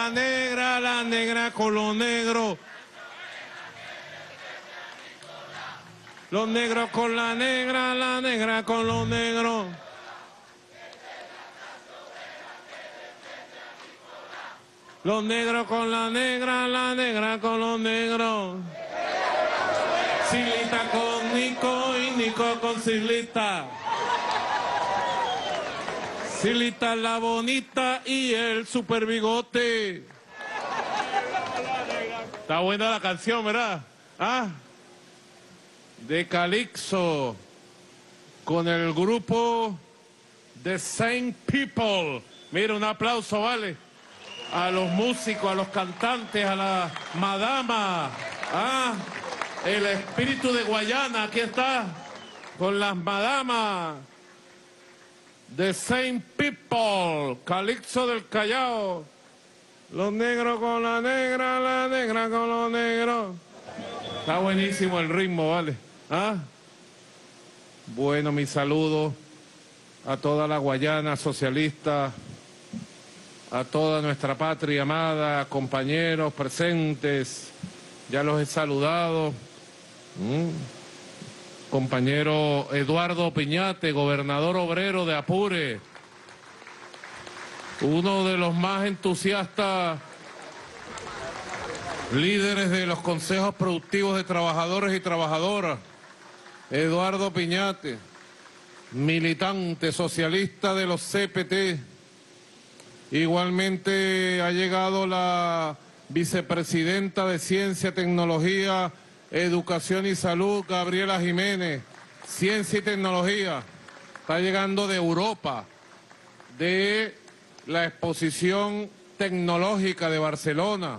la negra, la negra con los negros. Los negros con la negra, la negra con los negros. Los negros con la negra, la negra con los negros. Silita con Nico y Nico con Silita. Silita la bonita y el super bigote. Está buena la canción, ¿verdad? ¿Ah? De Calixo. Con el grupo The Same People. Mira, un aplauso, ¿vale? A los músicos, a los cantantes, a la madama. ¿Ah? El espíritu de Guayana, aquí está. Con las madamas. The Same People, Calixto del Callao. Los negros con la negra, la negra con los negros. Está buenísimo el ritmo, ¿vale? ¿Ah? Bueno, mi saludo a toda la Guayana socialista, a toda nuestra patria amada, compañeros presentes, ya los he saludado. Mm compañero Eduardo Piñate, gobernador obrero de Apure, uno de los más entusiastas líderes de los consejos productivos de trabajadores y trabajadoras, Eduardo Piñate, militante socialista de los CPT. Igualmente ha llegado la vicepresidenta de Ciencia, Tecnología Educación y Salud, Gabriela Jiménez, Ciencia y Tecnología, está llegando de Europa, de la exposición tecnológica de Barcelona.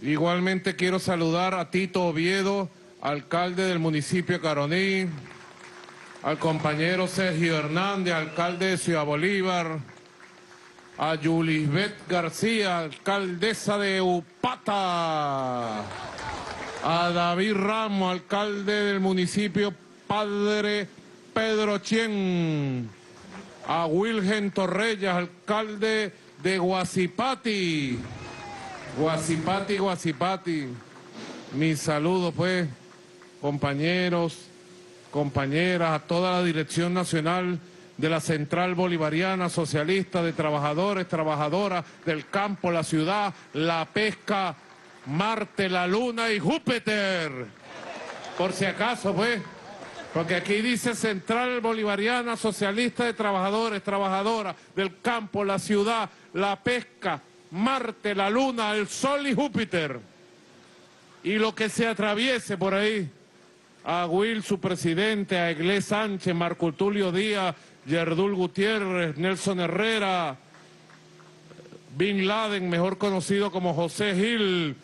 Igualmente quiero saludar a Tito Oviedo, alcalde del municipio de Caroní, al compañero Sergio Hernández, alcalde de Ciudad Bolívar, a Yulisbeth García, alcaldesa de Upata a David Ramos, alcalde del municipio Padre Pedro Chien, a Wilgen Torrellas, alcalde de Guasipati, Guasipati, Guasipati. Mi saludo pues, compañeros, compañeras, a toda la Dirección Nacional de la Central Bolivariana Socialista de Trabajadores, Trabajadoras del Campo, la Ciudad, la Pesca, Marte, la Luna y Júpiter. Por si acaso, pues. Porque aquí dice Central Bolivariana Socialista de Trabajadores, Trabajadoras del campo, la ciudad, la pesca, Marte, la Luna, el Sol y Júpiter. Y lo que se atraviese por ahí. A Will, su presidente, a Iglesias Sánchez, Marco Tulio Díaz, Yerdul Gutiérrez, Nelson Herrera, Bin Laden, mejor conocido como José Gil,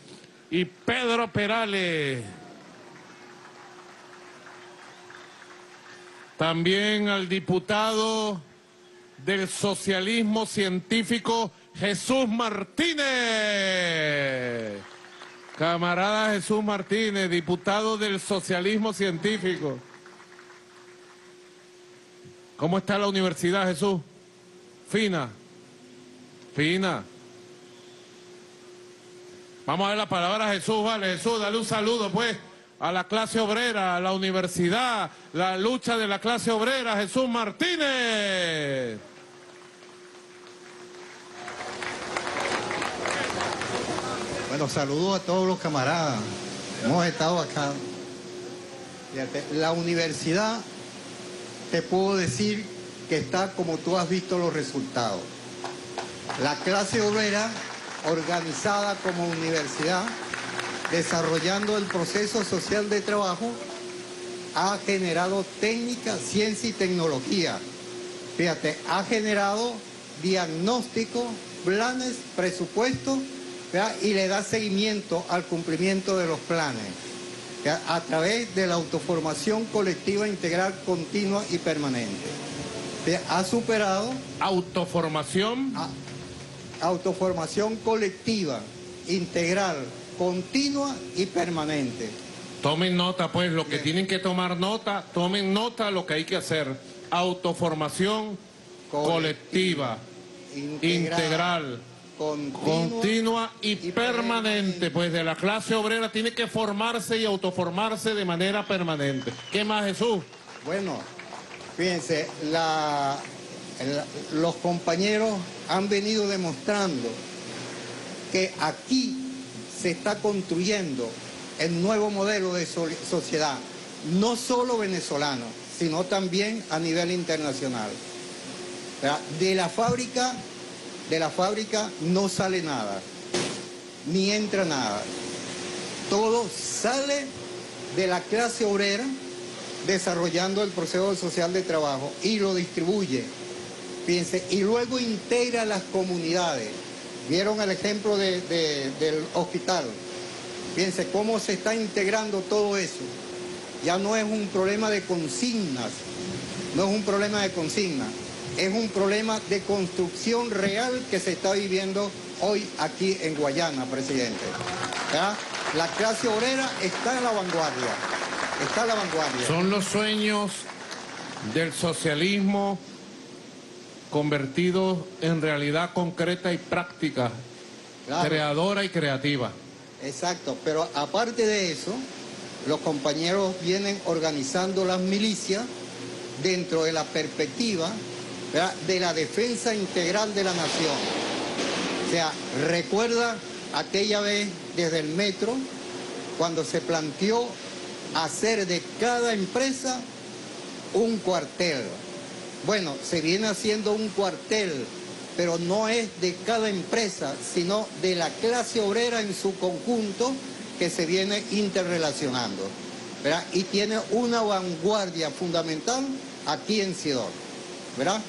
y Pedro Perales. También al diputado del socialismo científico Jesús Martínez. Camarada Jesús Martínez, diputado del socialismo científico. ¿Cómo está la universidad, Jesús? Fina. Fina. Vamos a ver la palabra Jesús, vale, Jesús, dale un saludo pues a la clase obrera, a la universidad, la lucha de la clase obrera, Jesús Martínez. Bueno, saludo a todos los camaradas. Hemos estado acá. La universidad, te puedo decir que está como tú has visto los resultados. La clase obrera organizada como universidad, desarrollando el proceso social de trabajo, ha generado técnica, ciencia y tecnología. Fíjate, ha generado diagnóstico, planes, presupuestos y le da seguimiento al cumplimiento de los planes a través de la autoformación colectiva integral continua y permanente. ha superado autoformación, autoformación colectiva, integral, continua y permanente. Tomen nota, pues, lo que tienen que tomar nota, tomen nota lo que hay que hacer. Autoformación colectiva, integral, continua, y, permanente. Pues de la clase obrera tiene que formarse y autoformarse de manera permanente. ¿Qué más, Jesús? Bueno, fíjense, la, los compañeros han venido demostrando que aquí se está construyendo el nuevo modelo de sociedad, no solo venezolano, sino también a nivel internacional. De la fábrica, de la fábrica no sale nada, ni entra nada. Todo sale de la clase obrera desarrollando el proceso social de trabajo y lo distribuye. Fíjense, y luego integra las comunidades. Vieron el ejemplo del hospital. Fíjense cómo se está integrando todo eso. Ya no es un problema de consignas, no es un problema de consignas, es un problema de construcción real que se está viviendo hoy aquí en Guayana, presidente. La clase obrera está en la vanguardia, está en la vanguardia. Son los sueños del socialismo convertidos en realidad concreta y práctica, creadora y creativa. Exacto, pero aparte de eso, los compañeros vienen organizando las milicias dentro de la perspectiva de la defensa integral de la nación. O sea, recuerda aquella vez desde el metro, cuando se planteó hacer de cada empresa un cuartel. Bueno, se viene haciendo un cuartel pero no es de cada empresa, sino de la clase obrera en su conjunto que se viene interrelacionando. Y tiene una vanguardia fundamental aquí en Sidor. ¿verdad?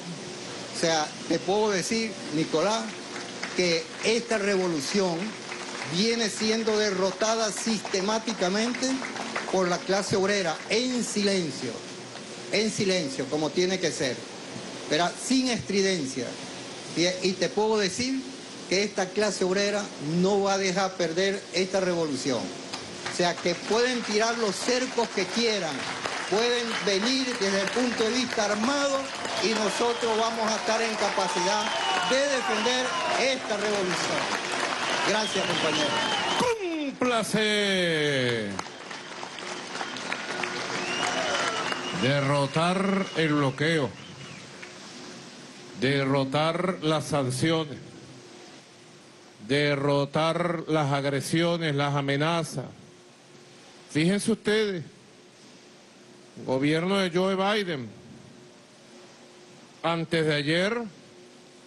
O sea, te puedo decir, Nicolás, que esta revolución viene siendo derrotada sistemáticamente por la clase obrera en silencio, en silencio, como tiene que ser, pero sin estridencia. Y, te puedo decir que esta clase obrera no va a dejar perder esta revolución. O sea, que pueden tirar los cercos que quieran, pueden venir desde el punto de vista armado y nosotros vamos a estar en capacidad de defender esta revolución. Gracias, compañeros. placer Derrotar el bloqueo derrotar las sanciones, derrotar las agresiones, las amenazas. Fíjense ustedes, gobierno de Joe Biden, antes de ayer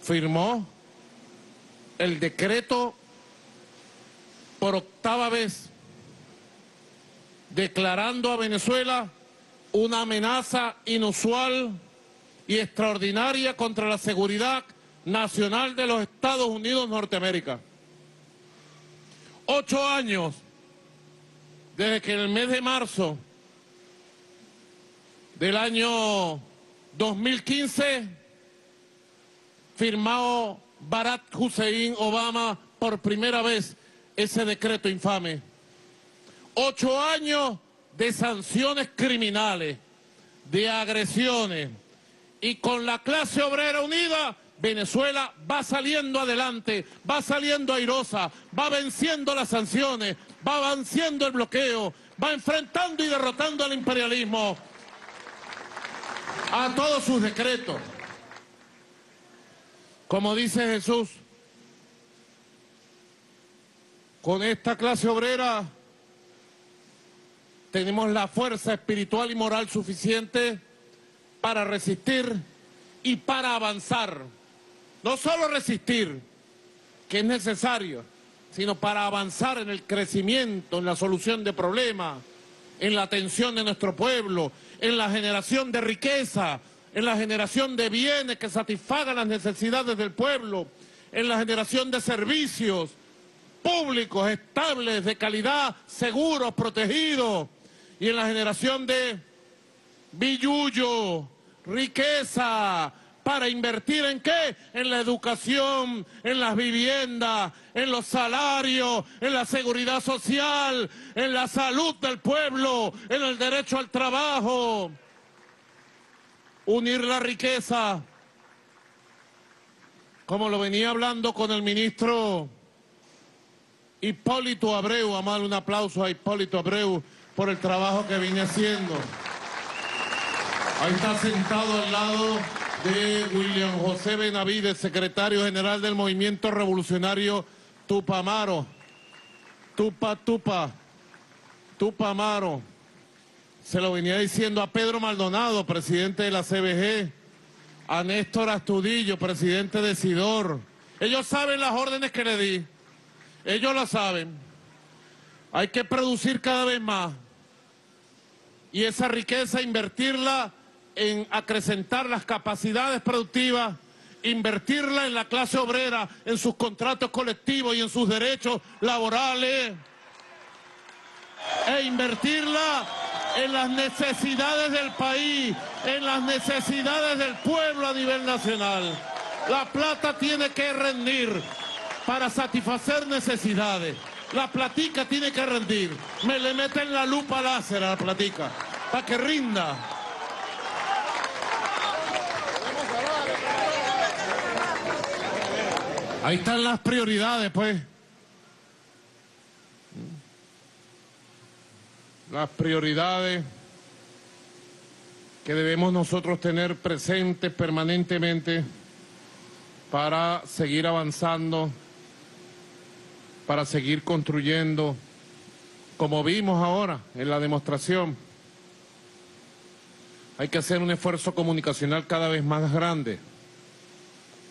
firmó el decreto por octava vez declarando a Venezuela una amenaza inusual y extraordinaria contra la seguridad nacional de los Estados Unidos Norteamérica. Ocho años desde que en el mes de marzo del año 2015 firmó Barack Hussein Obama por primera vez ese decreto infame. Ocho años de sanciones criminales, de agresiones, y con la clase obrera unida, Venezuela va saliendo adelante, va saliendo airosa, va venciendo las sanciones, va venciendo el bloqueo, va enfrentando y derrotando al imperialismo a todos sus decretos. Como dice Jesús, con esta clase obrera tenemos la fuerza espiritual y moral suficiente para resistir y para avanzar. No solo resistir, que es necesario, sino para avanzar en el crecimiento, en la solución de problemas, en la atención de nuestro pueblo, en la generación de riqueza, en la generación de bienes que satisfagan las necesidades del pueblo, en la generación de servicios públicos, estables, de calidad, seguros, protegidos, y en la generación de billuyo, riqueza para invertir en qué? En la educación, en las viviendas, en los salarios, en la seguridad social, en la salud del pueblo, en el derecho al trabajo. Unir la riqueza, como lo venía hablando con el ministro Hipólito Abreu, a un aplauso a Hipólito Abreu por el trabajo que viene haciendo. Ahí está sentado al lado de William José Benavides, secretario general del Movimiento Revolucionario Tupamaro. Tupa, Tupa, Tupamaro. Se lo venía diciendo a Pedro Maldonado, presidente de la CBG, a Néstor Astudillo, presidente de Sidor. Ellos saben las órdenes que le di. Ellos lo saben. Hay que producir cada vez más. Y esa riqueza invertirla en acrecentar las capacidades productivas, invertirla en la clase obrera, en sus contratos colectivos y en sus derechos laborales, e invertirla en las necesidades del país, en las necesidades del pueblo a nivel nacional. La plata tiene que rendir para satisfacer necesidades. La platica tiene que rendir. Me le meten la lupa láser a la platica para que rinda. Ahí están las prioridades, pues. Las prioridades que debemos nosotros tener presentes permanentemente para seguir avanzando, para seguir construyendo, como vimos ahora en la demostración. Hay que hacer un esfuerzo comunicacional cada vez más grande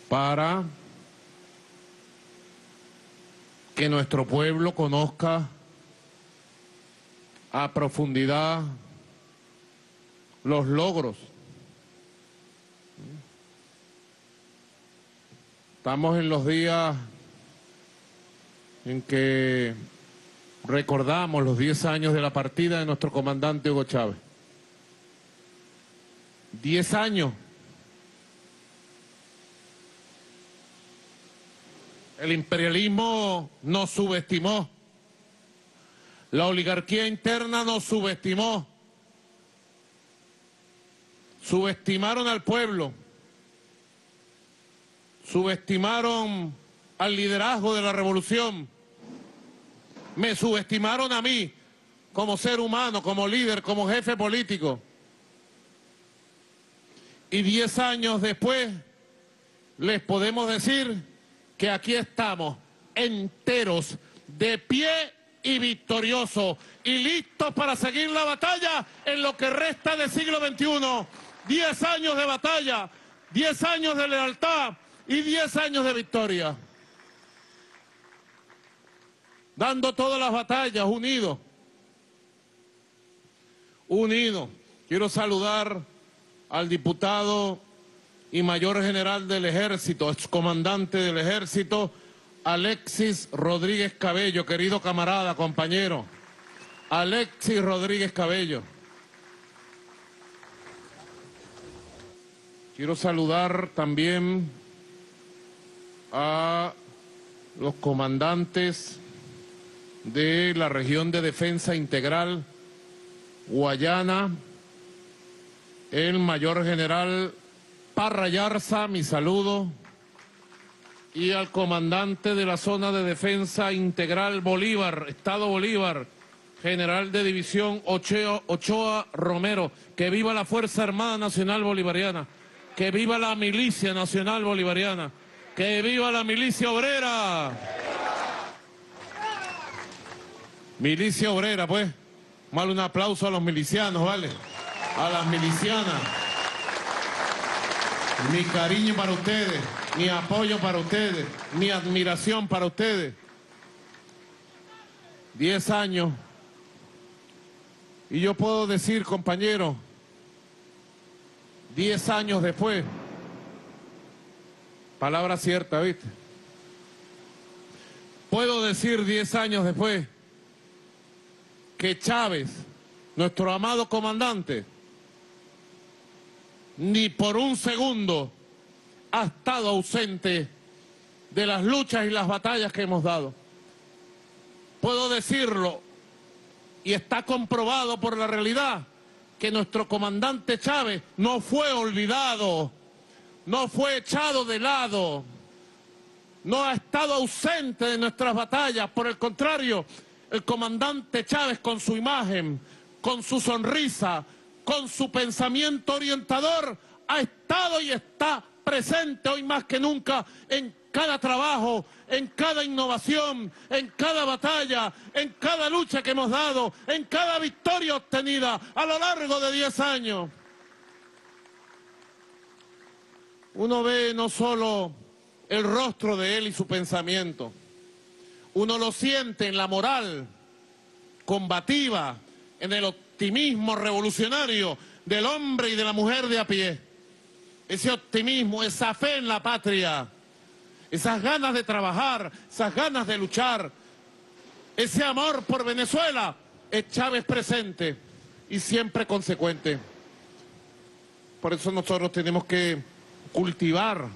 para que nuestro pueblo conozca a profundidad los logros. Estamos en los días en que recordamos los 10 años de la partida de nuestro comandante Hugo Chávez. 10 años El imperialismo nos subestimó. La oligarquía interna nos subestimó. Subestimaron al pueblo. Subestimaron al liderazgo de la revolución. Me subestimaron a mí como ser humano, como líder, como jefe político. Y diez años después les podemos decir que aquí estamos enteros, de pie y victoriosos, y listos para seguir la batalla en lo que resta del siglo XXI. Diez años de batalla, diez años de lealtad y diez años de victoria. Dando todas las batallas, unidos. Unidos. Quiero saludar al diputado y mayor general del ejército, excomandante del ejército, Alexis Rodríguez Cabello, querido camarada, compañero. Alexis Rodríguez Cabello. Quiero saludar también a los comandantes de la región de defensa integral Guayana, el mayor general Parra Yarza, mi saludo, y al comandante de la zona de defensa integral Bolívar, Estado Bolívar, general de división Ochoa, Ochoa Romero, que viva la Fuerza Armada Nacional Bolivariana, que viva la Milicia Nacional Bolivariana, que viva la Milicia Obrera. Milicia Obrera, pues. Mal un aplauso a los milicianos, ¿vale? A las milicianas. Mi cariño para ustedes, mi apoyo para ustedes, mi admiración para ustedes. Diez años. Y yo puedo decir, compañero, diez años después, palabra cierta, ¿viste? Puedo decir diez años después que Chávez, nuestro amado comandante, ni por un segundo ha estado ausente de las luchas y las batallas que hemos dado. Puedo decirlo, y está comprobado por la realidad, que nuestro comandante Chávez no fue olvidado, no fue echado de lado, no ha estado ausente de nuestras batallas, por el contrario, el comandante Chávez con su imagen, con su sonrisa, con su pensamiento orientador, ha estado y está presente hoy más que nunca en cada trabajo, en cada innovación, en cada batalla, en cada lucha que hemos dado, en cada victoria obtenida a lo largo de 10 años. Uno ve no solo el rostro de él y su pensamiento, uno lo siente en la moral combativa, en el optimismo revolucionario del hombre y de la mujer de a pie. Ese optimismo, esa fe en la patria, esas ganas de trabajar, esas ganas de luchar, ese amor por Venezuela, es Chávez presente y siempre consecuente. Por eso nosotros tenemos que cultivar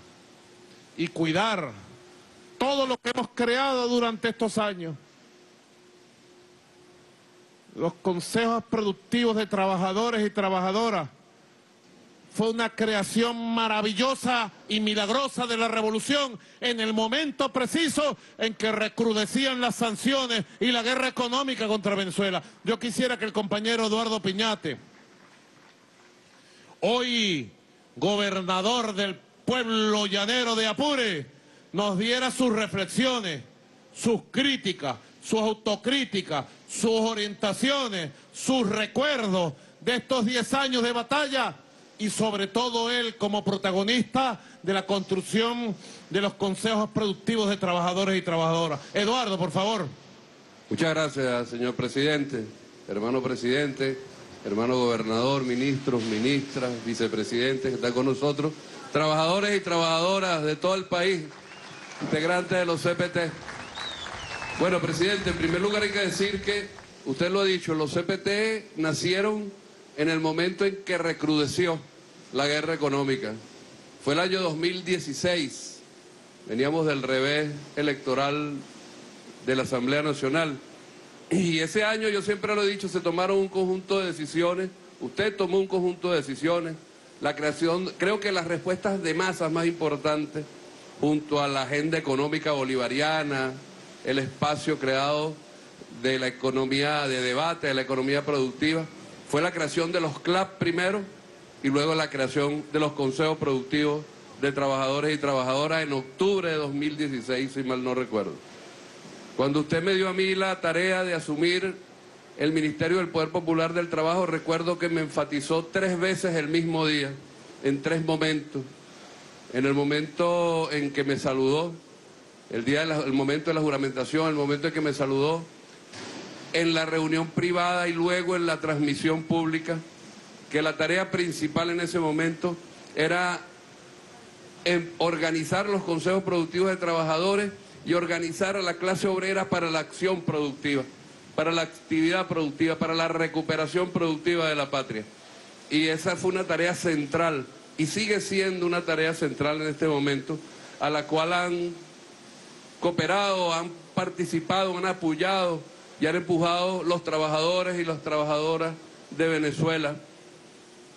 y cuidar todo lo que hemos creado durante estos años. Los consejos productivos de trabajadores y trabajadoras fue una creación maravillosa y milagrosa de la revolución en el momento preciso en que recrudecían las sanciones y la guerra económica contra Venezuela. Yo quisiera que el compañero Eduardo Piñate, hoy gobernador del pueblo llanero de Apure, nos diera sus reflexiones, sus críticas, sus autocríticas, sus orientaciones, sus recuerdos de estos 10 años de batalla y sobre todo él como protagonista de la construcción de los consejos productivos de trabajadores y trabajadoras. Eduardo, por favor. Muchas gracias, señor presidente, hermano presidente, hermano gobernador, ministros, ministras, vicepresidentes que están con nosotros, trabajadores y trabajadoras de todo el país, integrantes de los CPT. Bueno, presidente, en primer lugar hay que decir que, usted lo ha dicho, los CPT nacieron en el momento en que recrudeció la guerra económica. Fue el año 2016, veníamos del revés electoral de la Asamblea Nacional. Y ese año, yo siempre lo he dicho, se tomaron un conjunto de decisiones, usted tomó un conjunto de decisiones, la creación, creo que las respuestas de masas más importantes, junto a la agenda económica bolivariana, el espacio creado de la economía de debate, de la economía productiva, fue la creación de los CLAP primero y luego la creación de los consejos productivos de trabajadores y trabajadoras en octubre de 2016, si mal no recuerdo. Cuando usted me dio a mí la tarea de asumir el Ministerio del Poder Popular del Trabajo, recuerdo que me enfatizó tres veces el mismo día, en tres momentos. En el momento en que me saludó, el, día el momento de la juramentación, el momento en que me saludó, en la reunión privada y luego en la transmisión pública, que la tarea principal en ese momento era organizar los consejos productivos de trabajadores y organizar a la clase obrera para la acción productiva, para la actividad productiva, para la recuperación productiva de la patria. Y esa fue una tarea central y sigue siendo una tarea central en este momento, a la cual han cooperado, han participado, han apoyado y han empujado los trabajadores y las trabajadoras de Venezuela,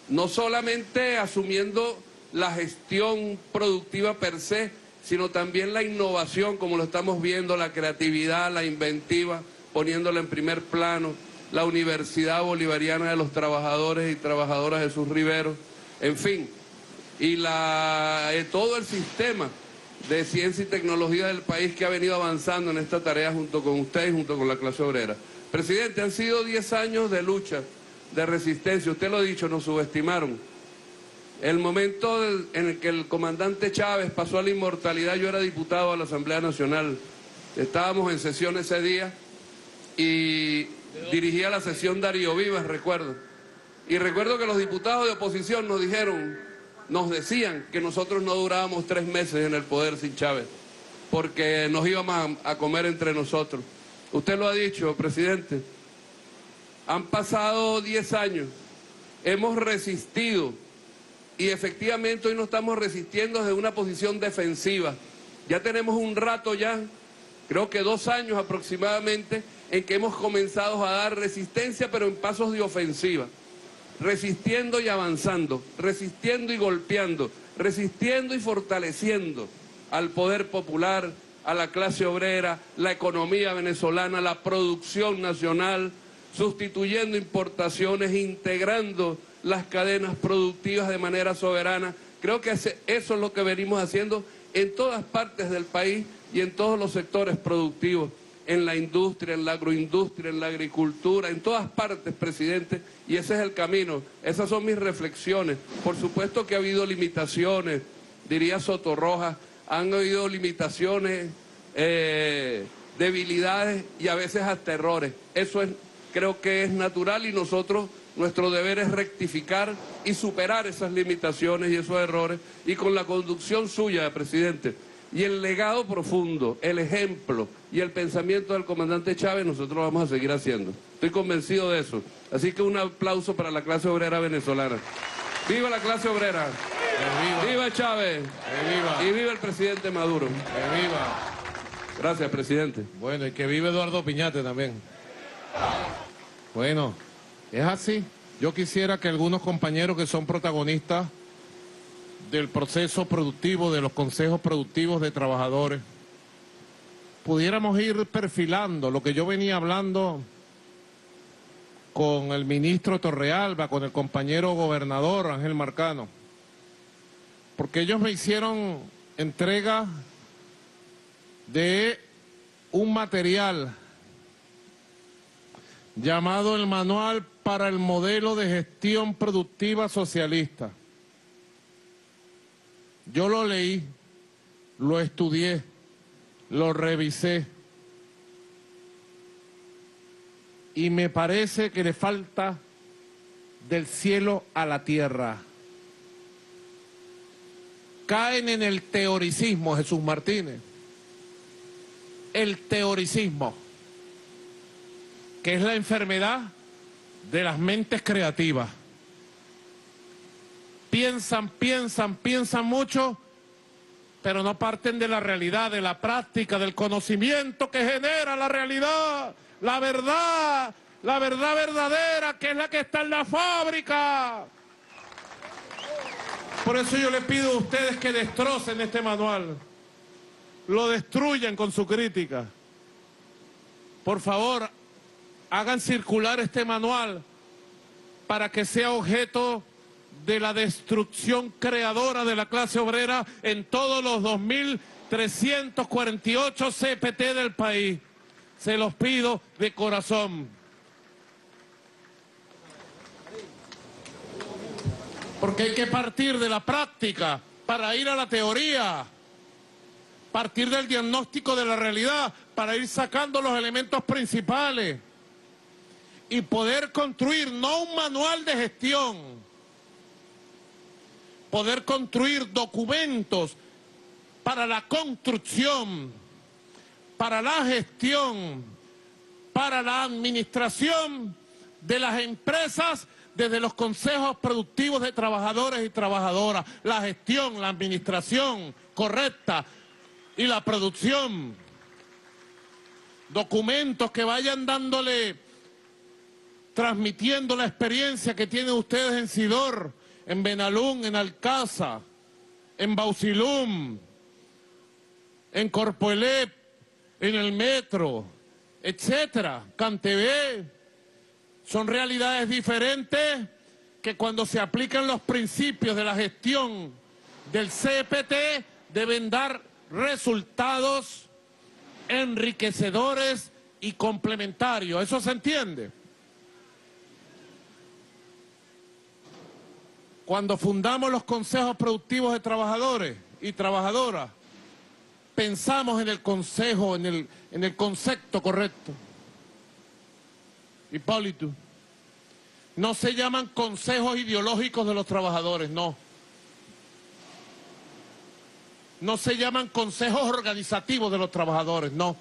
no solamente asumiendo la gestión productiva per se, sino también la innovación, como lo estamos viendo, la creatividad, la inventiva, poniéndola en primer plano, la Universidad Bolivariana de los Trabajadores y Trabajadoras de sus Riveros, en fin, y eh, todo el sistema de ciencia y tecnología del país que ha venido avanzando en esta tarea junto con usted y junto con la clase obrera. Presidente, han sido 10 años de lucha, de resistencia, usted lo ha dicho, nos subestimaron. El momento en el que el comandante Chávez pasó a la inmortalidad, yo era diputado a la Asamblea Nacional, estábamos en sesión ese día y dirigía la sesión Darío Vivas, recuerdo. Y recuerdo que los diputados de oposición nos dijeron, nos decían que nosotros no durábamos tres meses en el poder sin Chávez, porque nos íbamos a, comer entre nosotros. Usted lo ha dicho, presidente. Han pasado diez años, hemos resistido y efectivamente hoy nos estamos resistiendo desde una posición defensiva. Ya tenemos un rato ya, creo que dos años aproximadamente, en que hemos comenzado a dar resistencia, pero en pasos de ofensiva, resistiendo y avanzando, resistiendo y golpeando, resistiendo y fortaleciendo al poder popular, a la clase obrera, la economía venezolana, la producción nacional, sustituyendo importaciones, integrando las cadenas productivas de manera soberana. Creo que eso es lo que venimos haciendo en todas partes del país y en todos los sectores productivos, en la industria, en la agroindustria, en la agricultura, en todas partes, presidente, y ese es el camino. Esas son mis reflexiones. Por supuesto que ha habido limitaciones, diría Sotorroja, han habido limitaciones, eh, debilidades y a veces hasta errores. Eso es, creo que es natural y nosotros nuestro deber es rectificar y superar esas limitaciones y esos errores y con la conducción suya, presidente, y el legado profundo, el ejemplo y el pensamiento del comandante Chávez, nosotros vamos a seguir haciendo. Estoy convencido de eso. Así que un aplauso para la clase obrera venezolana. ¡Viva la clase obrera! viva! ¡Viva Chávez! viva! Y viva el presidente Maduro. viva! Gracias, presidente. Bueno, y que vive Eduardo Piñate también. Bueno, es así. Yo quisiera que algunos compañeros que son protagonistas del proceso productivo, de los consejos productivos de trabajadores, pudiéramos ir perfilando lo que yo venía hablando con el ministro Torrealba, con el compañero gobernador Ángel Marcano, porque ellos me hicieron entrega de un material llamado el Manual para el Modelo de Gestión Productiva Socialista. Yo lo leí, lo estudié, lo revisé y me parece que le falta del cielo a la tierra. Caen en el teoricismo, Jesús Martínez. El teoricismo, que es la enfermedad de las mentes creativas. Piensan, piensan, piensan mucho, pero no parten de la realidad, de la práctica, del conocimiento que genera la realidad, la verdad, la verdad verdadera, que es la que está en la fábrica. Por eso yo le pido a ustedes que destrocen este manual, lo destruyan con su crítica. Por favor, hagan circular este manual para que sea objeto de la destrucción creadora de la clase obrera en todos los 2.348 CPT del país. Se los pido de corazón. Porque hay que partir de la práctica para ir a la teoría. Partir del diagnóstico de la realidad para ir sacando los elementos principales y poder construir no un manual de gestión, poder construir documentos para la construcción, para la gestión, para la administración de las empresas desde los consejos productivos de trabajadores y trabajadoras, la gestión, la administración correcta y la producción. Documentos que vayan dándole transmitiendo la experiencia que tienen ustedes en Sidor, en Benalún, en Alcázar, en Bausilum, en Corpoelep, en el metro, etcétera, Cantebé. Son realidades diferentes que cuando se aplican los principios de la gestión del CPT deben dar resultados enriquecedores y complementarios. ¿Eso se entiende? Cuando fundamos los consejos productivos de trabajadores y trabajadoras, pensamos en el consejo, en el, en el concepto correcto. Hipólito, no se llaman consejos ideológicos de los trabajadores, no. No se llaman consejos organizativos de los trabajadores, no.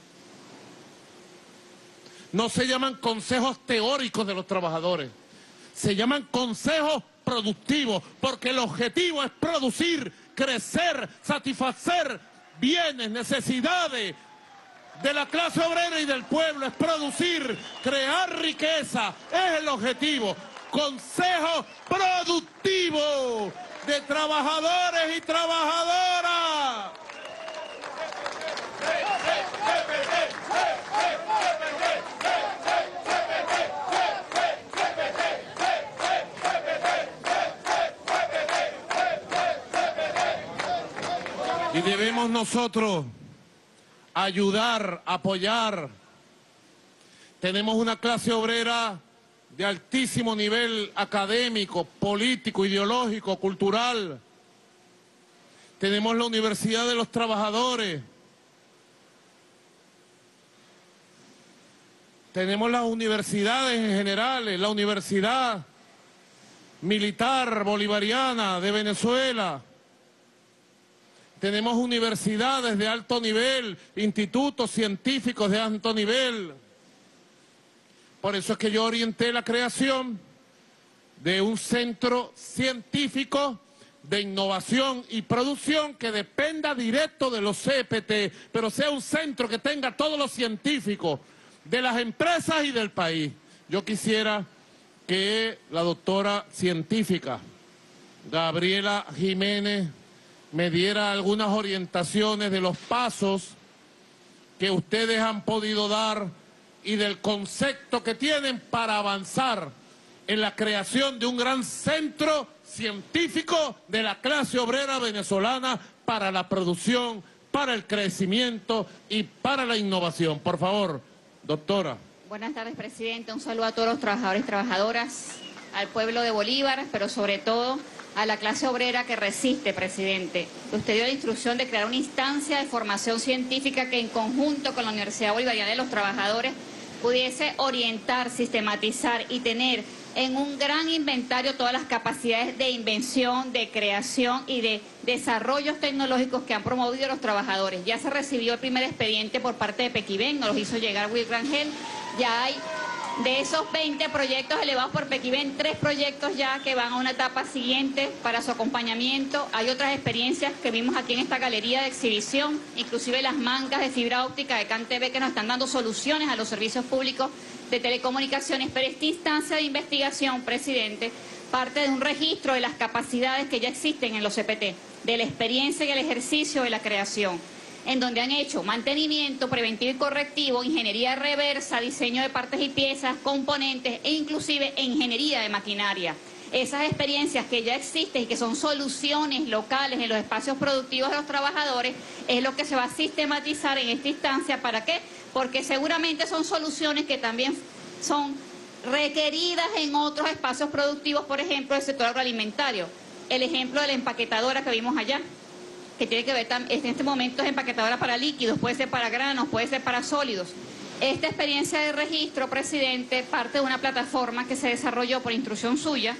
No se llaman consejos teóricos de los trabajadores. Se llaman consejos productivo, porque el objetivo es producir, crecer, satisfacer bienes, necesidades de la clase obrera y del pueblo, es producir, crear riqueza, es el objetivo. Consejo productivo de trabajadores y trabajadoras. Debemos nosotros ayudar, apoyar. Tenemos una clase obrera de altísimo nivel académico, político, ideológico, cultural. Tenemos la Universidad de los Trabajadores. Tenemos las universidades en general, la Universidad Militar Bolivariana de Venezuela. Tenemos universidades de alto nivel, institutos científicos de alto nivel. Por eso es que yo orienté la creación de un centro científico de innovación y producción que dependa directo de los CPT, pero sea un centro que tenga todos los científicos de las empresas y del país. Yo quisiera que la doctora científica Gabriela Jiménez me diera algunas orientaciones de los pasos que ustedes han podido dar y del concepto que tienen para avanzar en la creación de un gran centro científico de la clase obrera venezolana para la producción, para el crecimiento y para la innovación. Por favor, doctora. Buenas tardes, presidente. Un saludo a todos los trabajadores y trabajadoras, al pueblo de Bolívar, pero sobre todo a la clase obrera que resiste, presidente. Usted dio la instrucción de crear una instancia de formación científica que en conjunto con la Universidad Bolivariana de los Trabajadores pudiese orientar, sistematizar y tener en un gran inventario todas las capacidades de invención, de creación y de desarrollos tecnológicos que han promovido los trabajadores. Ya se recibió el primer expediente por parte de Pequiven, nos lo hizo llegar Will Rangel. Ya hay de esos 20 proyectos elevados por Pequiven, tres proyectos ya que van a una etapa siguiente para su acompañamiento. Hay otras experiencias que vimos aquí en esta galería de exhibición, inclusive las mangas de fibra óptica de CanTV que nos están dando soluciones a los servicios públicos de telecomunicaciones. Pero esta instancia de investigación, presidente, parte de un registro de las capacidades que ya existen en los CPT, de la experiencia y el ejercicio de la creación en donde han hecho mantenimiento preventivo y correctivo, ingeniería reversa, diseño de partes y piezas, componentes e inclusive ingeniería de maquinaria. Esas experiencias que ya existen y que son soluciones locales en los espacios productivos de los trabajadores es lo que se va a sistematizar en esta instancia. ¿Para qué? Porque seguramente son soluciones que también son requeridas en otros espacios productivos, por ejemplo, el sector agroalimentario. El ejemplo de la empaquetadora que vimos allá que tiene que ver, en este momento es empaquetadora para líquidos, puede ser para granos, puede ser para sólidos. Esta experiencia de registro, presidente, parte de una plataforma que se desarrolló por instrucción suya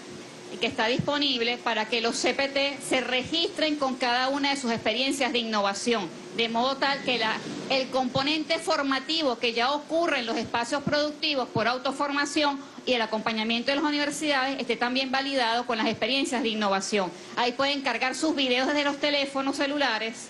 y que está disponible para que los CPT se registren con cada una de sus experiencias de innovación, de modo tal que el componente formativo que ya ocurre en los espacios productivos por autoformación y el acompañamiento de las universidades esté también validado con las experiencias de innovación. Ahí pueden cargar sus videos desde los teléfonos celulares,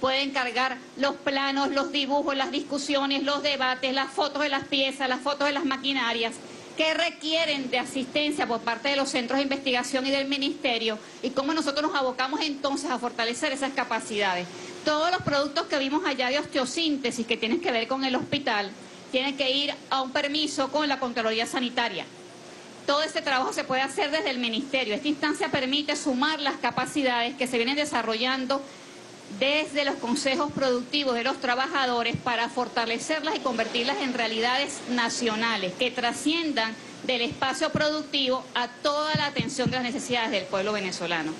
pueden cargar los planos, los dibujos, las discusiones, los debates, las fotos de las piezas, las fotos de las maquinarias que requieren de asistencia por parte de los centros de investigación y del ministerio y cómo nosotros nos abocamos entonces a fortalecer esas capacidades. Todos los productos que vimos allá de osteosíntesis que tienen que ver con el hospital, tienen que ir a un permiso con la Contraloría Sanitaria. Todo este trabajo se puede hacer desde el Ministerio. Esta instancia permite sumar las capacidades que se vienen desarrollando desde los consejos productivos de los trabajadores para fortalecerlas y convertirlas en realidades nacionales que trasciendan del espacio productivo a toda la atención de las necesidades del pueblo venezolano.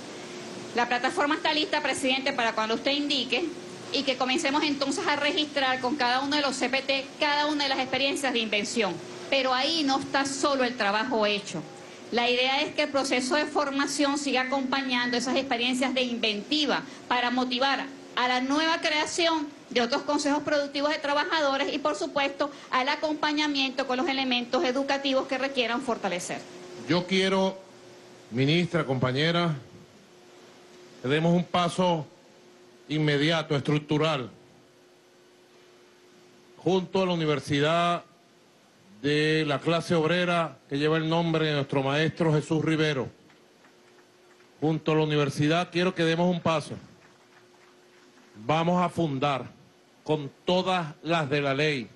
La plataforma está lista, presidente, para cuando usted indique y que comencemos entonces a registrar con cada uno de los CPT cada una de las experiencias de invención. Pero ahí no está solo el trabajo hecho. La idea es que el proceso de formación siga acompañando esas experiencias de inventiva para motivar a la nueva creación de otros consejos productivos de trabajadores y, por supuesto, al acompañamiento con los elementos educativos que requieran fortalecer. Yo quiero ministra, compañera, que demos un paso inmediato, estructural, junto a la Universidad de la clase obrera que lleva el nombre de nuestro maestro Jesús Rivero. Junto a la universidad quiero que demos un paso. Vamos a fundar con todas las de la ley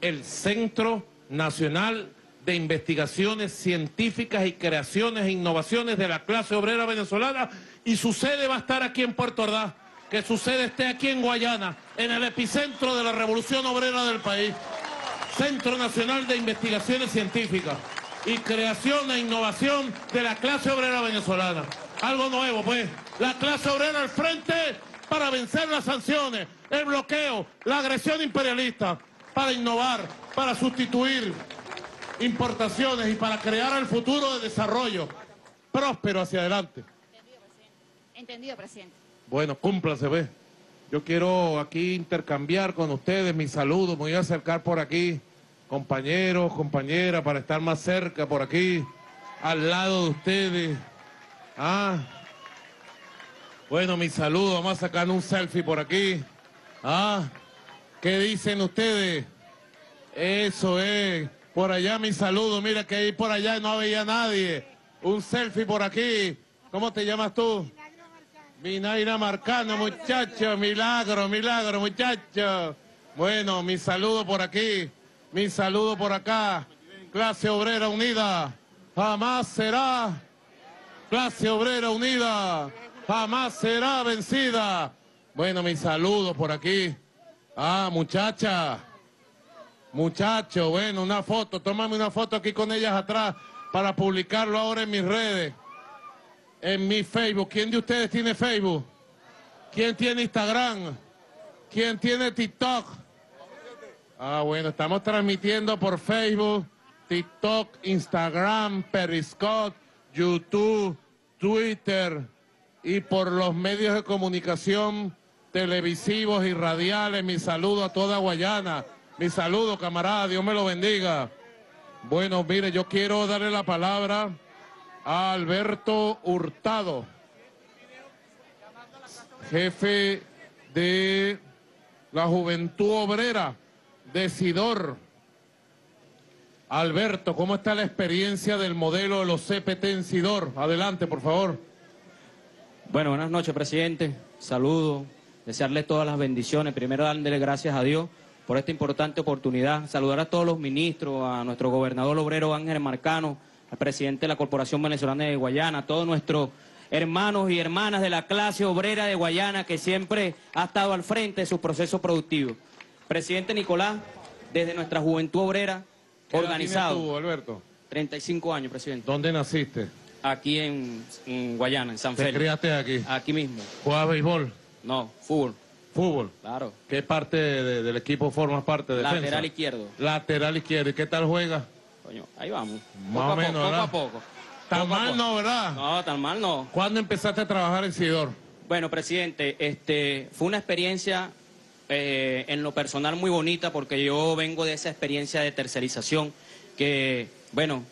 el Centro Nacional de Investigaciones Científicas y Creaciones e Innovaciones de la clase obrera venezolana y su sede va a estar aquí en Puerto Ordaz, que su sede esté aquí en Guayana, en el epicentro de la revolución obrera del país. Centro Nacional de Investigaciones Científicas y Creación e Innovación de la clase obrera venezolana. Algo nuevo, pues. La clase obrera al frente para vencer las sanciones, el bloqueo, la agresión imperialista, para innovar, para sustituir importaciones y para crear el futuro de desarrollo próspero hacia adelante. Entendido, presidente. Bueno, cúmplase, ve. Yo quiero aquí intercambiar con ustedes mis saludos. Me voy a acercar por aquí, compañeros, compañeras, para estar más cerca por aquí, al lado de ustedes. Ah. Bueno, mis saludos. Vamos a sacar un selfie por aquí. Ah. ¿Qué dicen ustedes? Eso es. Por allá mi saludo. Mira que ahí por allá no había nadie. Un selfie por aquí. ¿Cómo te llamas tú? Minaira Marcano, muchacho, milagro, milagro, muchacho. Bueno, mi saludo por aquí, mi saludo por acá. Clase Obrera Unida, jamás será. Clase Obrera Unida, jamás será vencida. Bueno, mi saludo por aquí. Ah, muchacha, muchacho, bueno, una foto, tómame una foto aquí con ellas atrás para publicarlo ahora en mis redes en mi Facebook. ¿Quién de ustedes tiene Facebook? ¿Quién tiene Instagram? ¿Quién tiene TikTok? Ah, bueno, estamos transmitiendo por Facebook, TikTok, Instagram, Periscope, YouTube, Twitter y por los medios de comunicación televisivos y radiales. Mi saludo a toda Guayana. Mi saludo, camarada. Dios me lo bendiga. Bueno, mire, yo quiero darle la palabra a Alberto Hurtado, jefe de la Juventud Obrera de Sidor. Alberto, ¿cómo está la experiencia del modelo de los CPT en Sidor? Adelante, por favor. Bueno, buenas noches, presidente. Saludos, desearle todas las bendiciones. Primero, dándole gracias a Dios por esta importante oportunidad. Saludar a todos los ministros, a nuestro gobernador obrero Ángel Marcano, al presidente de la Corporación Venezolana de Guayana, a todos nuestros hermanos y hermanas de la clase obrera de Guayana que siempre ha estado al frente de su proceso productivo. Presidente Nicolás, desde nuestra juventud obrera, ¿Qué edad organizado. tú, Alberto? 35 años, presidente. ¿Dónde naciste? Aquí en, en Guayana, en San ¿Te Félix. criaste aquí? Aquí mismo. ¿Juegas béisbol? No, fútbol. ¿Fútbol? Claro. ¿Qué parte de- del equipo formas parte? ¿Defensa? Lateral izquierdo. Lateral izquierdo. ¿Y qué tal juegas? Coño, ahí vamos. Más Poco o a menos, poco, a poco. Tan Poco mal poco. no, ¿verdad? No, tan mal no. ¿Cuándo empezaste a trabajar en Sidor? Bueno, presidente, este, fue una experiencia eh, en lo personal muy bonita porque yo vengo de esa experiencia de tercerización que, bueno,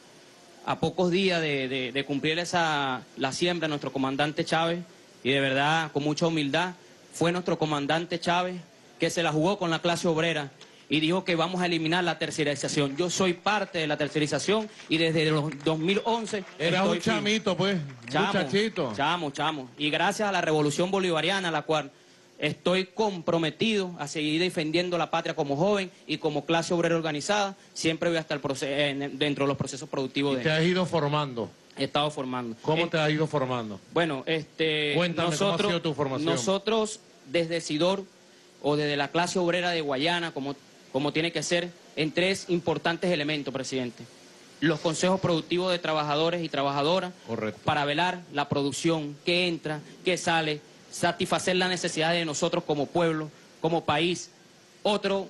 a pocos días de, de- de cumplir esa, la siembra, nuestro comandante Chávez, y de verdad, con mucha humildad, fue nuestro comandante Chávez que se la jugó con la clase obrera y dijo que vamos a eliminar la tercerización. Yo soy parte de la tercerización y desde los 2011... Eras estoy un chamito, pues, Chamo, muchachito. Chamo, chamo. Y gracias a la revolución bolivariana, la cual estoy comprometido a seguir defendiendo la patria como joven y como clase obrera organizada, siempre voy a estar dentro de los procesos productivos Te de has ido formando. he estado formando. ¿Cómo Eh, te has ido formando? Bueno, este Cuéntame, ¿cómo ha nosotros, sido tu formación? nosotros desde Sidor o desde la clase obrera de Guayana, como, como tiene que ser, en tres importantes elementos, presidente. Los consejos productivos de trabajadores y trabajadoras para velar la producción que entra, que sale, satisfacer las necesidades de nosotros como pueblo, como país. Otro,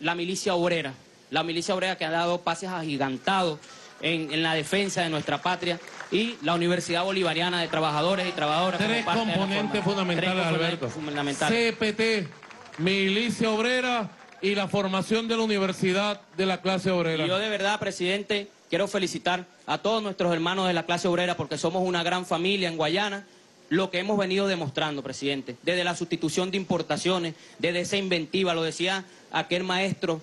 la milicia obrera. La milicia obrera que ha dado pases agigantados en, en la defensa de nuestra patria y la Universidad Bolivariana de Trabajadores y Trabajadoras. como Tres parte de la componentes fundamentales, tres Alberto. fundamentales. CPT, milicia obrera y la formación de la universidad de la clase obrera. Y yo de verdad, presidente, quiero felicitar a todos nuestros hermanos de la clase obrera porque somos una gran familia en Guayana. Lo que hemos venido demostrando, presidente, desde la sustitución de importaciones, desde esa inventiva, lo decía aquel maestro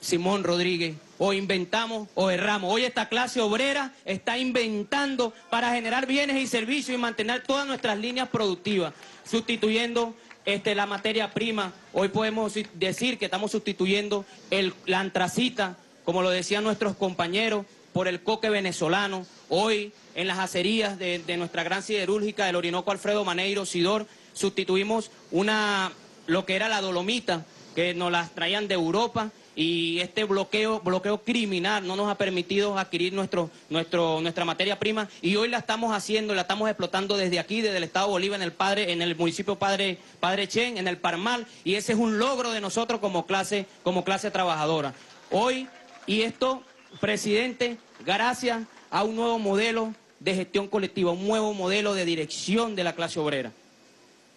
Simón Rodríguez, o inventamos o erramos. Hoy esta clase obrera está inventando para generar bienes y servicios y mantener todas nuestras líneas productivas, sustituyendo este, la materia prima. Hoy podemos decir que estamos sustituyendo el, la antracita, como lo decían nuestros compañeros, por el coque venezolano. Hoy en las acerías de, de nuestra gran siderúrgica del Orinoco Alfredo Maneiro, Sidor, sustituimos una, lo que era la dolomita, que nos las traían de Europa y este bloqueo, bloqueo criminal no nos ha permitido adquirir nuestro, nuestro, nuestra materia prima y hoy la estamos haciendo, la estamos explotando desde aquí, desde el Estado de Bolívar, en el, padre, en el municipio Padre, Padre Chen, en el Parmal, y ese es un logro de nosotros como clase, como clase trabajadora. Hoy, y esto, presidente, gracias a un nuevo modelo de gestión colectiva, un nuevo modelo de dirección de la clase obrera.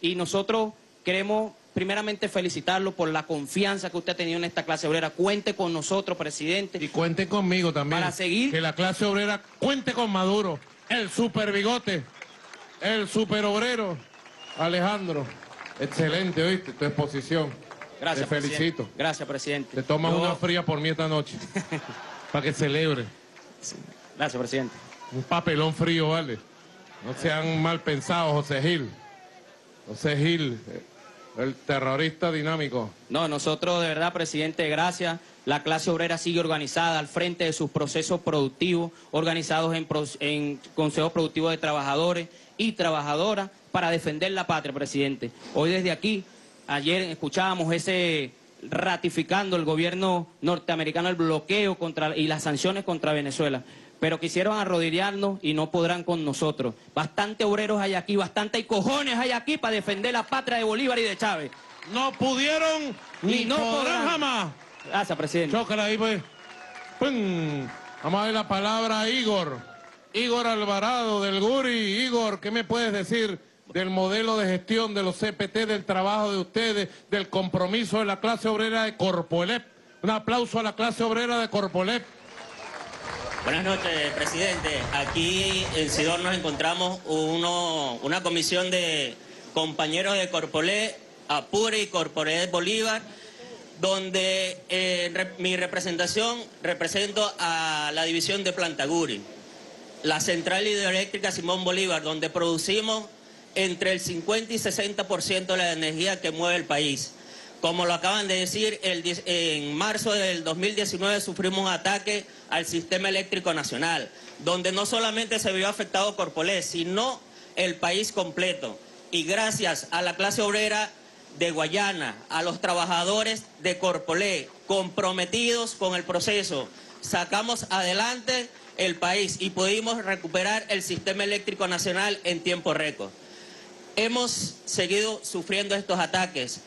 Y nosotros queremos primeramente felicitarlo por la confianza que usted ha tenido en esta clase obrera. Cuente con nosotros, presidente. Y cuente conmigo también. Para seguir. Que la clase obrera cuente con Maduro, el super bigote, el super obrero. Alejandro, excelente, oíste, tu exposición. Gracias, Te felicito. presidente. Gracias, presidente. Te tomas Yo- una fría por mí esta noche. para que celebre. Gracias, presidente. Un papelón frío, vale. No sean mal pensados, José Gil. José Gil, el terrorista dinámico. No, nosotros de verdad, presidente, gracias. La clase obrera sigue organizada al frente de sus procesos productivos, organizados en, en consejos productivos de trabajadores y trabajadoras para defender la patria, presidente. Hoy desde aquí, ayer escuchábamos ese ratificando el gobierno norteamericano el bloqueo contra y las sanciones contra Venezuela. Pero quisieron arrodillarnos y no podrán con nosotros. Bastante obreros hay aquí, bastante hay cojones hay aquí para defender la patria de Bolívar y de Chávez. No pudieron ni podrán jamás. Gracias, presidente. Chócala ahí, pues. ¡Pum! Vamos a ver la palabra a Igor. Igor Alvarado del Guri. Igor, ¿qué me puedes decir del modelo de gestión de los CPT, del trabajo de ustedes, del compromiso de la clase obrera de Corpolep? Un aplauso a la clase obrera de Corpolep. Buenas noches, presidente. Aquí en Sidor nos encontramos uno- una comisión de compañeros de Corpolé, Apure y Corpolé Bolívar, donde eh, mi representación represento a la división de Plantaguri, la central hidroeléctrica Simón Bolívar, donde producimos entre el 50 y 60% de la energía que mueve el país. Como lo acaban de decir, en marzo del 2019 sufrimos un ataque al sistema eléctrico nacional, donde no solamente se vio afectado Corpolés, sino el país completo. Y gracias a la clase obrera de Guayana, a los trabajadores de Corpolé, comprometidos con el proceso, sacamos adelante el país y pudimos recuperar el sistema eléctrico nacional en tiempo récord. Hemos seguido sufriendo estos ataques,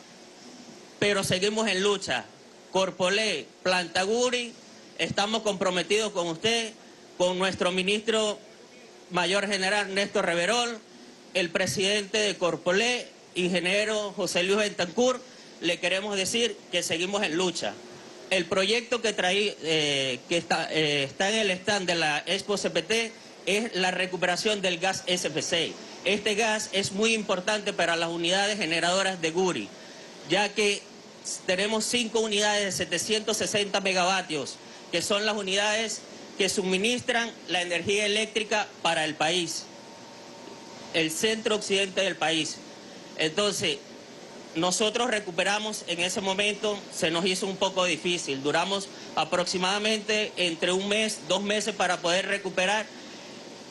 pero seguimos en lucha. Corpolé, Plantaguri, estamos comprometidos con usted, con nuestro ministro mayor general Néstor Reverol, el presidente de Corpolé, ingeniero José Luis Bentancur, le queremos decir que seguimos en lucha. El proyecto que, traí, eh, que está, eh, está en el stand de la Expo CPT es la recuperación del gas SPC. Este gas es muy importante para las unidades generadoras de Guri, ya que tenemos cinco unidades de 760 megavatios, que son las unidades que suministran la energía eléctrica para el país, el centro occidente del país. Entonces, nosotros recuperamos en ese momento, se nos hizo un poco difícil, duramos aproximadamente entre un mes, dos meses para poder recuperar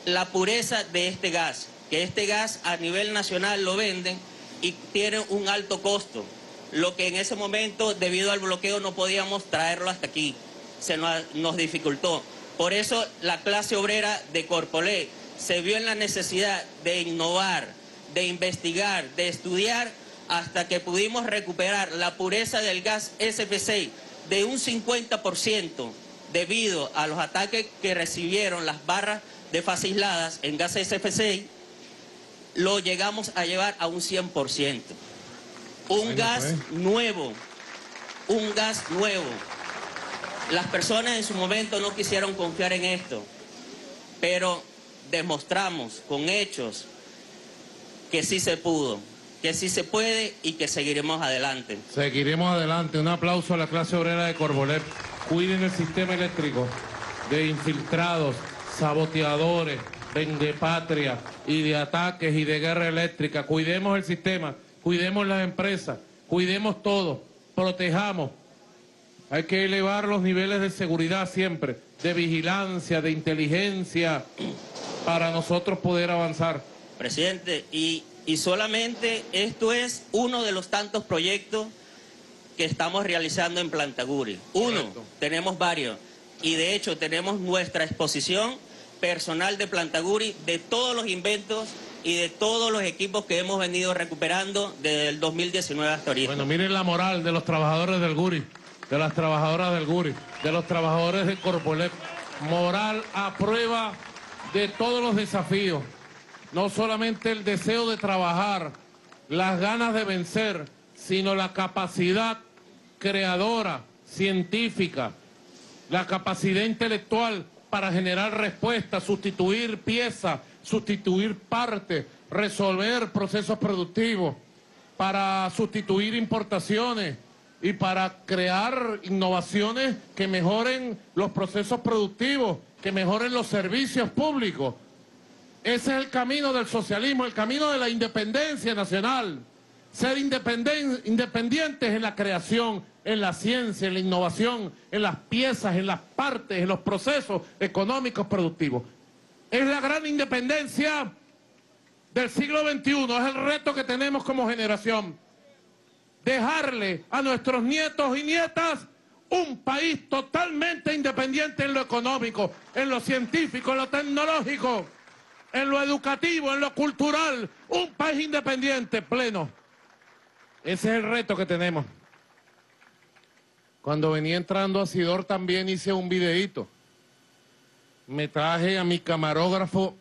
la pureza de este gas, que este gas a nivel nacional lo venden y tiene un alto costo, lo que en ese momento debido al bloqueo no podíamos traerlo hasta aquí, se nos, dificultó. Por eso la clase obrera de Corpolé se vio en la necesidad de innovar, de investigar, de estudiar hasta que pudimos recuperar la pureza del gas SPC de un 50% debido a los ataques que recibieron las barras de fase aisladas en gas SPC, lo llegamos a llevar a un 100%. Un gas nuevo, un gas nuevo. Las personas en su momento no quisieron confiar en esto, pero demostramos con hechos que sí se pudo, que sí se puede y que seguiremos adelante. Seguiremos adelante. Un aplauso a la clase obrera de Corbolet. Cuiden el sistema eléctrico de infiltrados, saboteadores, patria y de ataques y de guerra eléctrica. Cuidemos el sistema, cuidemos las empresas, cuidemos todo, protejamos. Hay que elevar los niveles de seguridad siempre, de vigilancia, de inteligencia, para nosotros poder avanzar. Presidente, y, y solamente esto es uno de los tantos proyectos que estamos realizando en Plantaguri. Uno, tenemos varios. Y de hecho tenemos nuestra exposición personal de Plantaguri de todos los inventos y de todos los equipos que hemos venido recuperando desde el 2019 hasta ahorita. Bueno, miren la moral de los trabajadores del Guri, de las trabajadoras del Guri, de los trabajadores de Corpolet. Moral a prueba de todos los desafíos. No solamente el deseo de trabajar, las ganas de vencer, sino la capacidad creadora, científica, la capacidad intelectual para generar respuestas, sustituir piezas, sustituir partes, resolver procesos productivos, para sustituir importaciones y para crear innovaciones que mejoren los procesos productivos, que mejoren los servicios públicos. Ese es el camino del socialismo, el camino de la independencia nacional. Ser independientes en la creación, en la ciencia, en la innovación, en las piezas, en las partes, en los procesos económicos productivos. Es la gran independencia del siglo XXI, es el reto que tenemos como generación. Dejarle a nuestros nietos y nietas un país totalmente independiente en lo económico, en lo científico, en lo tecnológico, en lo educativo, en lo cultural, un país independiente pleno. Ese es el reto que tenemos. Cuando venía entrando a Sidor también hice un videíto. Me traje a mi camarógrafo,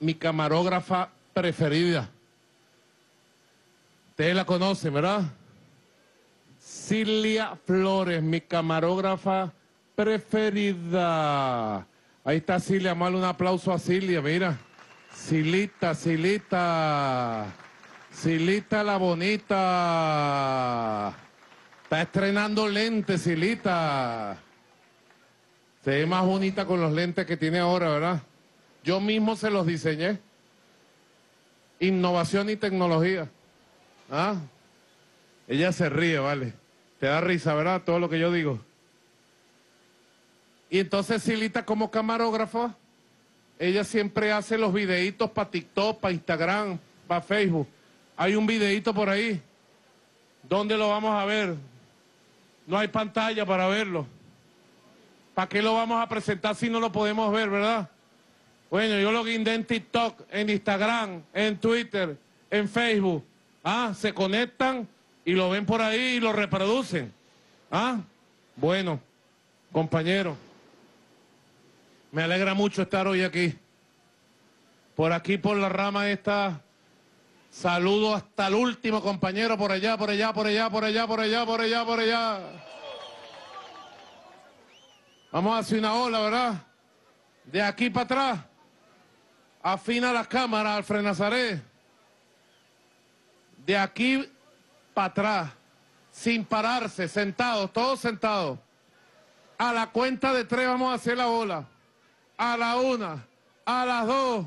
mi camarógrafa preferida. Ustedes la conocen, ¿verdad? Cilia Flores, mi camarógrafa preferida. Ahí está Cilia, mal un aplauso a Cilia, mira. Silita, Silita. Silita la bonita. Está estrenando lentes, Silita. Se ve más bonita con los lentes que tiene ahora, ¿verdad? Yo mismo se los diseñé. Innovación y tecnología. ¿Ah? Ella se ríe, vale. Te da risa, ¿verdad? Todo lo que yo digo. Y entonces Silita como camarógrafa, ella siempre hace los videitos para TikTok, para Instagram, para Facebook. Hay un videito por ahí. ¿Dónde lo vamos a ver? No hay pantalla para verlo. ¿Para qué lo vamos a presentar si no lo podemos ver, verdad? Bueno, yo lo guindé en TikTok, en Instagram, en Twitter, en Facebook. Ah, se conectan y lo ven por ahí y lo reproducen. Ah, bueno, compañero, me alegra mucho estar hoy aquí. Por aquí, por la rama esta, saludo hasta el último compañero por allá, por allá, por allá, por allá, por allá, por allá, por allá. Vamos a hacer una ola, ¿verdad? De aquí para atrás. Afina las cámaras, Alfred Nazaret. De aquí para atrás. Sin pararse, sentados, todos sentados. A la cuenta de tres vamos a hacer la ola. A la una, a las dos,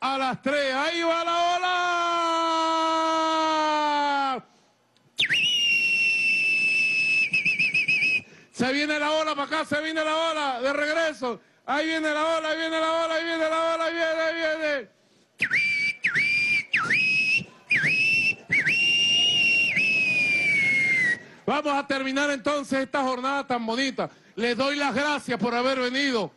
a las tres. ¡Ahí va la ola! Se viene la ola para acá, se viene la ola de regreso. Ahí viene la ola, ahí viene la ola, ahí viene la ola, ahí viene, ahí viene. Vamos a terminar entonces esta jornada tan bonita. Les doy las gracias por haber venido.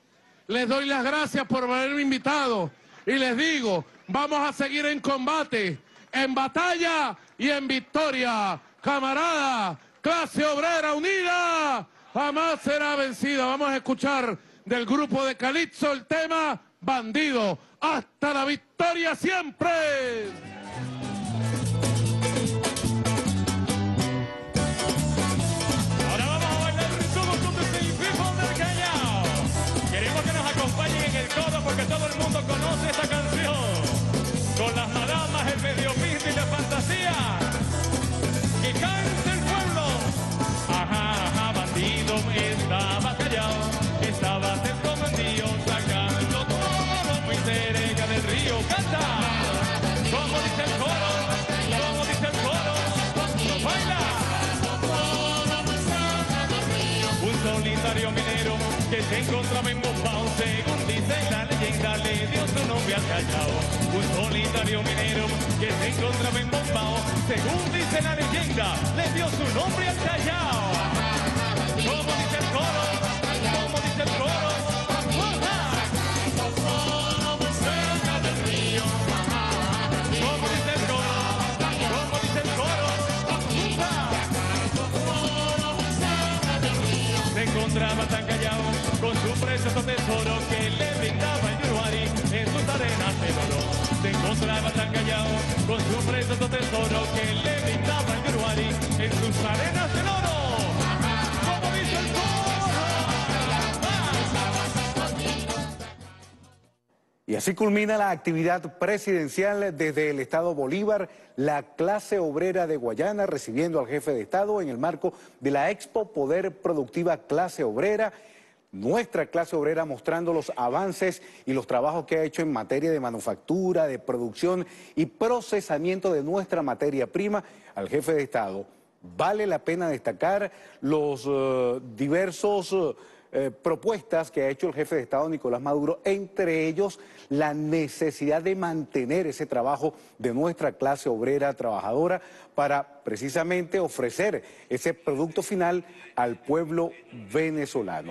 Les doy las gracias por haberme invitado. Y les digo, vamos a seguir en combate, en batalla y en victoria. Camarada, clase obrera unida, jamás será vencida. Vamos a escuchar del grupo de Calipso el tema Bandido. Hasta la victoria siempre. Dio su nombre al Callao. Un solitario minero que se encontraba en Bombao, según dice la leyenda, le dio su nombre al Callao. Como dice el coro, como dice el coro. Cerca del río. Como dice el coro, como dice el coro. Se encontraba tan callado con su precioso tesoro que le Y así culmina la actividad presidencial desde el Estado Bolívar, la clase obrera de Guayana recibiendo al jefe de Estado en el marco de la Expo Poder Productiva Clase Obrera. Nuestra clase obrera mostrando los avances y los trabajos que ha hecho en materia de manufactura, de producción y procesamiento de nuestra materia prima al jefe de Estado. Vale la pena destacar los eh, diversos eh, propuestas que ha hecho el jefe de Estado Nicolás Maduro, entre ellos la necesidad de mantener ese trabajo de nuestra clase obrera trabajadora para precisamente ofrecer ese producto final al pueblo venezolano.